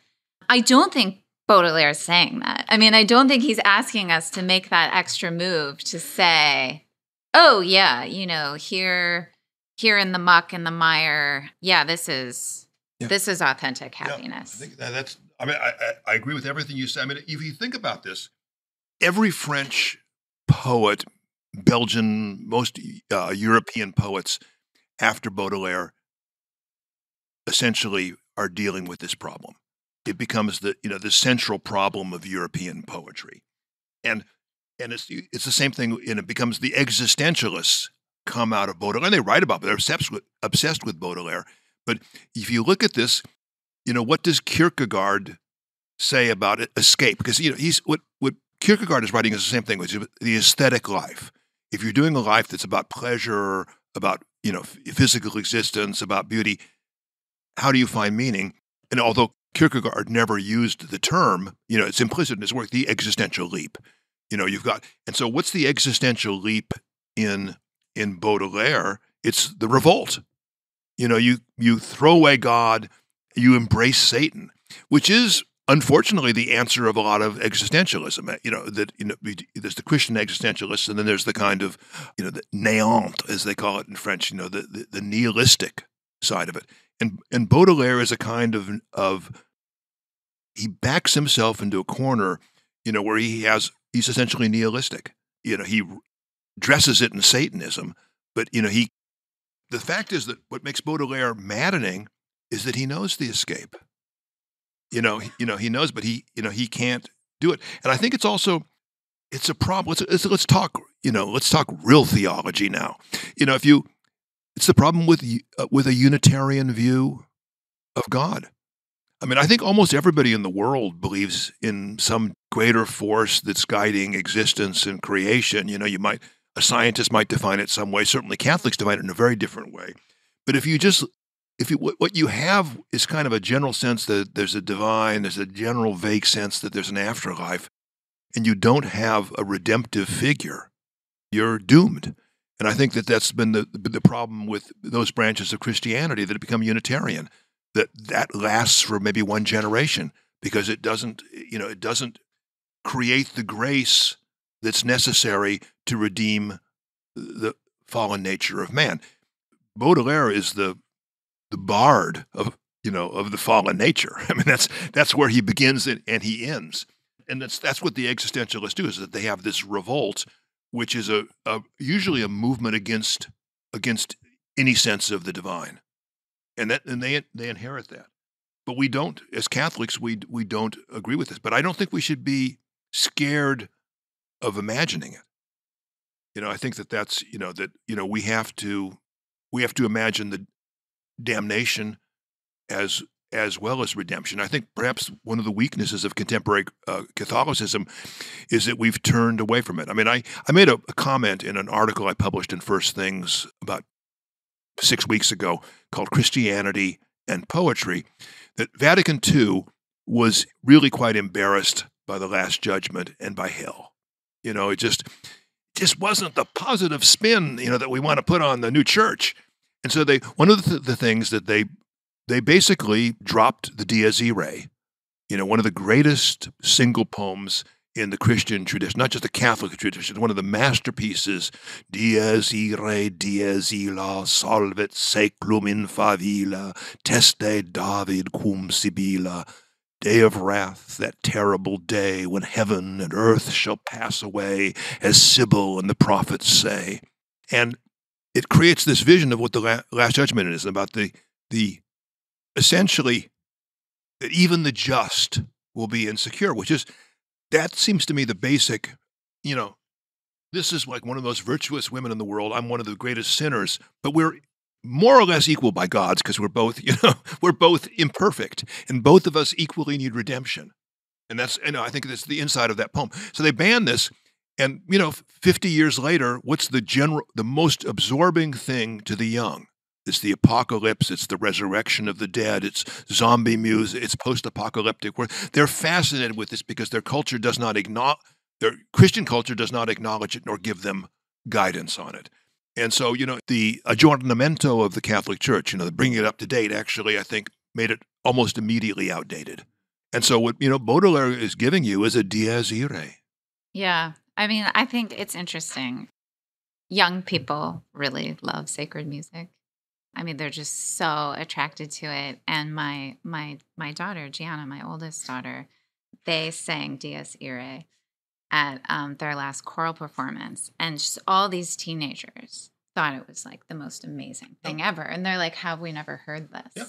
I don't think Baudelaire is saying that. I mean, I don't think he's asking us to make that extra move to say, "Oh yeah, you know, here here in the muck and the mire, yeah, this is yeah. this is authentic happiness." Yeah, I think that's I mean, I, I, I agree with everything you said. I mean, if you think about this, every French poet, Belgian, most uh, European poets after Baudelaire essentially are dealing with this problem. It becomes the you know the central problem of European poetry, and and it's it's the same thing. And it becomes the existentialists come out of Baudelaire. And they write about, it, they're obsessed with, obsessed with Baudelaire. But if you look at this, you know what does Kierkegaard say about it, escape? Because you know he's what what Kierkegaard is writing is the same thing, which is the aesthetic life. If you're doing a life that's about pleasure, about you know physical existence, about beauty, how do you find meaning? And although Kierkegaard never used the term, you know, it's implicit in his work, the existential leap. You know, you've got, and so what's the existential leap in in Baudelaire? It's the revolt. You know, you you throw away God, you embrace Satan, which is unfortunately the answer of a lot of existentialism. You know that you know there's the Christian existentialists, and then there's the kind of you know the néant as they call it in French. You know the the, the nihilistic side of it. And and Baudelaire is a kind of of he backs himself into a corner, you know, where he has he's essentially nihilistic. You know, he dresses it in Satanism, but you know, he the fact is that what makes Baudelaire maddening is that he knows the escape. You know, you know, he knows, but he, you know, he can't do it. And I think it's also it's a problem. Let's, let's, talk, you know, let's talk real theology now. You know, if you it's the problem with uh, with a Unitarian view of God. I mean, I think almost everybody in the world believes in some greater force that's guiding existence and creation. You know, you might a scientist might define it some way. Certainly, Catholics define it in a very different way. But if you just if you what you have is kind of a general sense that there's a divine, there's a general vague sense that there's an afterlife, and you don't have a redemptive figure, you're doomed. And I think that that's been the, the problem with those branches of Christianity that have become Unitarian, that that lasts for maybe one generation because it doesn't, you know, it doesn't create the grace that's necessary to redeem the fallen nature of man. Baudelaire is the the bard of you know of the fallen nature. I mean that's that's where he begins and, and he ends, and that's that's what the existentialists do is that they have this revolt which is a, a usually a movement against against any sense of the divine, and that and they they inherit that. But we don't, as Catholics, we we don't agree with this. But I don't think we should be scared of imagining it. You know, I think that that's you know that you know we have to we have to imagine the damnation as as well as redemption. I think perhaps one of the weaknesses of contemporary uh, Catholicism is that we've turned away from it. I mean, I, I made a, a, comment in an article I published in First Things about six weeks ago called Christianity and Poetry that Vatican II was really quite embarrassed by the Last Judgment and by hell. You know, it just just wasn't the positive spin, you know, that we want to put on the new church. And so they one of the, th- the things that they they basically dropped the Dies Irae, you know, one of the greatest single poems in the Christian tradition, not just the Catholic tradition, one of the masterpieces, Dies irae, dies illa, solvet seclum in favilla, teste David cum Sibylla, day of wrath, that terrible day when heaven and earth shall pass away, as Sibyl and the prophets say. And it creates this vision of what the Last Judgment is about the, the essentially that even the just will be insecure, which is that seems to me the basic, you know, this is like one of the most virtuous women in the world. I'm one of the greatest sinners, but we're more or less equal by God's because we're both, you know, we're both imperfect and both of us equally need redemption. And that's, you know, I think that's the inside of that poem. So they banned this. And, you know, 50 years later, what's the general, the most absorbing thing to the young? It's the apocalypse. It's the resurrection of the dead. It's zombie music. It's post-apocalyptic. They're fascinated with this because their culture does not acknowledge, their Christian culture does not acknowledge it nor give them guidance on it. And so, you know, the aggiornamento of the Catholic Church, you know, bringing it up to date, actually, I think, made it almost immediately outdated. And so, what you know, Baudelaire is giving you is a dies irae. Yeah, I mean, I think it's interesting. Young people really love sacred music. I mean, they're just so attracted to it. And my my my daughter, Gianna, my oldest daughter, they sang Dies Irae at um, their last choral performance, and just all these teenagers thought it was like the most amazing thing ever. And they're like, "Have we never heard this?" Yeah.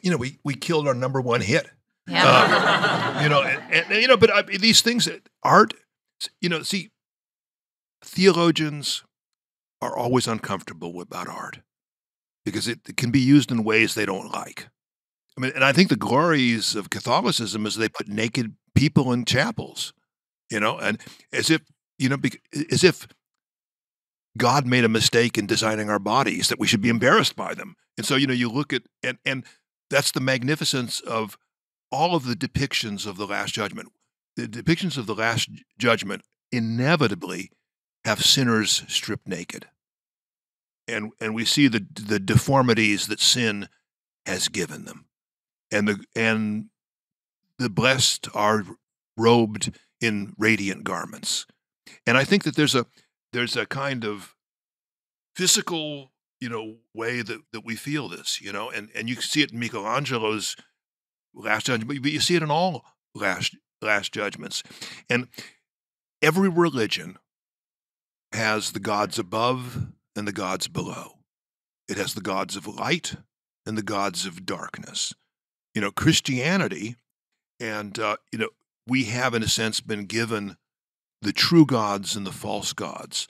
You know, we we killed our number one hit. Yeah. Uh, you know, and, and, you know, but uh, these things, art. You know, see, theologians are always uncomfortable about art because it, it can be used in ways they don't like. I mean, and I think the glories of Catholicism is they put naked people in chapels, you know, and as if you know, as if God made a mistake in designing our bodies that we should be embarrassed by them. And so, you know, you look at and and that's the magnificence of all of the depictions of the Last Judgment. The depictions of the Last Judgment inevitably have sinners stripped naked and and we see the the deformities that sin has given them, and the and the blessed are robed in radiant garments, and I think that there's a there's a kind of physical you know way that that we feel this you know and and you see it in Michelangelo's last judgment but you see it in all last last judgments and every religion has the gods above and the gods below. It has the gods of light and the gods of darkness. You know, Christianity, and, uh, you know, we have, in a sense, been given the true gods and the false gods,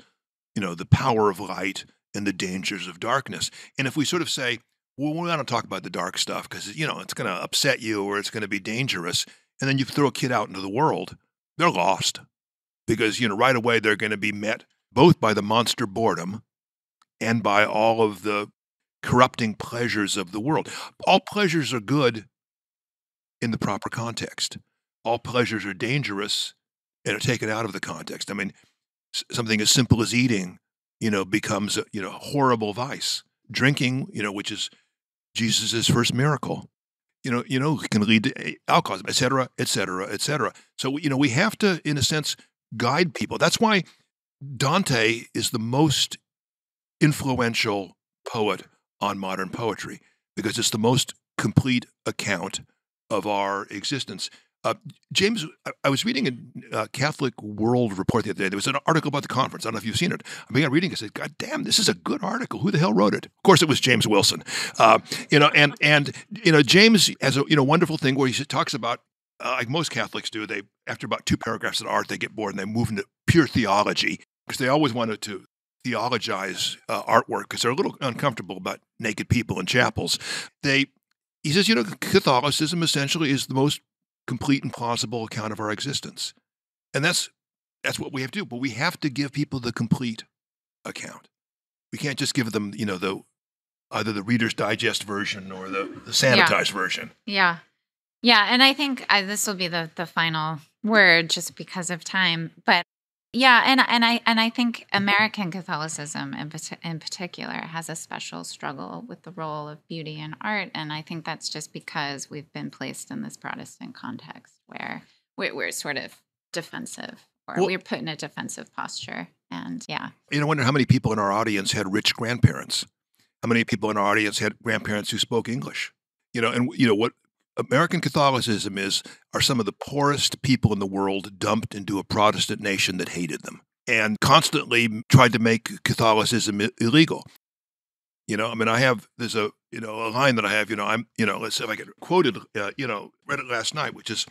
you know, the power of light and the dangers of darkness. And if we sort of say, well, going to talk about the dark stuff because, you know, it's going to upset you or it's going to be dangerous, and then you throw a kid out into the world, they're lost because, you know, right away they're going to be met both by the monster boredom and by all of the corrupting pleasures of the world. All pleasures are good in the proper context. All pleasures are dangerous and are taken out of the context. I mean, something as simple as eating, you know, becomes a you know horrible vice. Drinking, you know, which is Jesus' first miracle, you know, you know, can lead to eh, alcoholism, et cetera, et cetera, et cetera. So you know, we have to, in a sense, guide people. That's why Dante is the most influential poet on modern poetry because it's the most complete account of our existence. Uh, James, I, was reading a uh, Catholic World report the other day. There was an article about the conference. I don't know if you've seen it. I began reading. it. I said, "God damn, this is a good article. Who the hell wrote it?" Of course, it was James Wilson. Uh, you know, and and you know, James has a you know wonderful thing where he talks about uh, like most Catholics do. They after about two paragraphs of art, they get bored and they move into pure theology because they always wanted to theologize uh, artwork because they're a little uncomfortable about naked people in chapels. They, he says, you know, Catholicism essentially is the most complete and plausible account of our existence, and that's that's what we have to do. But we have to give people the complete account. We can't just give them, you know, the either the Reader's Digest version or the, the sanitized yeah. version. Yeah, yeah, and I think I, this will be the the final word just because of time, but yeah, and and I and I think American Catholicism in, in particular has a special struggle with the role of beauty and art, and I think that's just because we've been placed in this Protestant context where we're, we're sort of defensive or well, we're put in a defensive posture, and yeah. You know, I wonder how many people in our audience had rich grandparents. How many people in our audience had grandparents who spoke English? You know, and you know what American Catholicism is are some of the poorest people in the world dumped into a Protestant nation that hated them and constantly tried to make Catholicism illegal. You know, I mean, I have there's a you know a line that I have. You know, I'm you know let's see if I get quoted. Uh, you know, read it last night, which is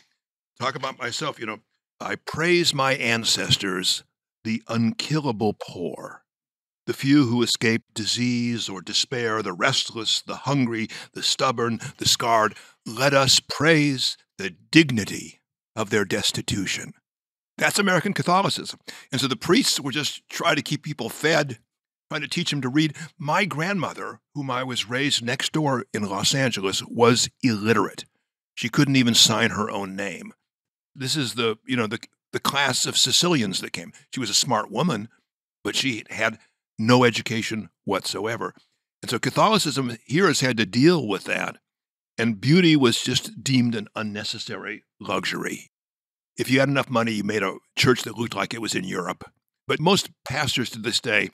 talk about myself. You know, I praise my ancestors, the unkillable poor, the few who escape disease or despair, the restless, the hungry, the stubborn, the scarred. Let us praise the dignity of their destitution. That's American Catholicism. And so the priests were just trying to keep people fed, trying to teach them to read. My grandmother, whom I was raised next door in Los Angeles, was illiterate. She couldn't even sign her own name. This is the, you know, the the class of Sicilians that came. She was a smart woman, but she had no education whatsoever. And so Catholicism here has had to deal with that. And beauty was just deemed an unnecessary luxury. If you had enough money, you made a church that looked like it was in Europe. But most pastors to this day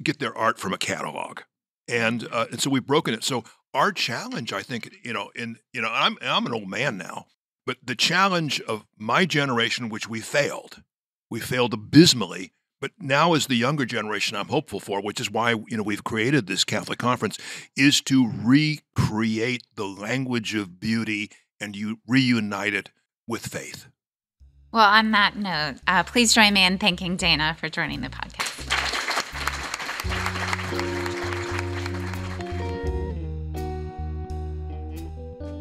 get their art from a catalog. And, uh, and so we've broken it. So our challenge, I think, you know, in you know, I'm I'm an old man now, but the challenge of my generation, which we failed, we failed abysmally. But now, as the younger generation, I'm hopeful for, which is why you know we've created this Catholic conference, is to recreate the language of beauty and you reunite it with faith. Well, on that note, uh, please join me in thanking Dana for joining the podcast.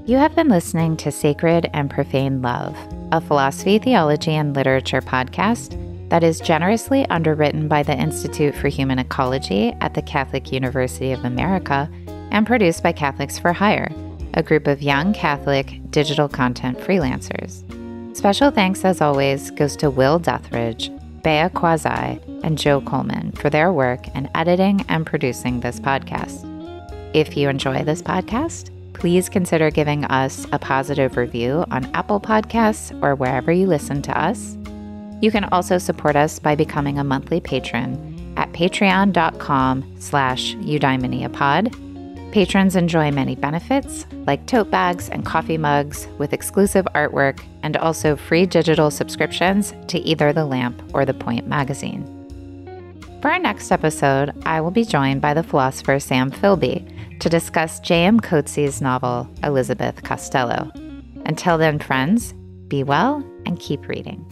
You have been listening to Sacred and Profane Love, a philosophy, theology, and literature podcast that is generously underwritten by the Institute for Human Ecology at the Catholic University of America and produced by Catholics for Hire, a group of young Catholic digital content freelancers. Special thanks, as always, goes to Will Duthridge, Bea Quasi, and Joe Coleman for their work in editing and producing this podcast. If you enjoy this podcast, please consider giving us a positive review on Apple Podcasts or wherever you listen to us. You can also support us by becoming a monthly patron at patreon.com slash eudaimoniapod. Patrons enjoy many benefits, like tote bags and coffee mugs with exclusive artwork and also free digital subscriptions to either The Lamp or The Point magazine. For our next episode, I will be joined by the philosopher Sam Philby to discuss J.M. Coetzee's novel, Elizabeth Costello. Until then, friends, be well and keep reading.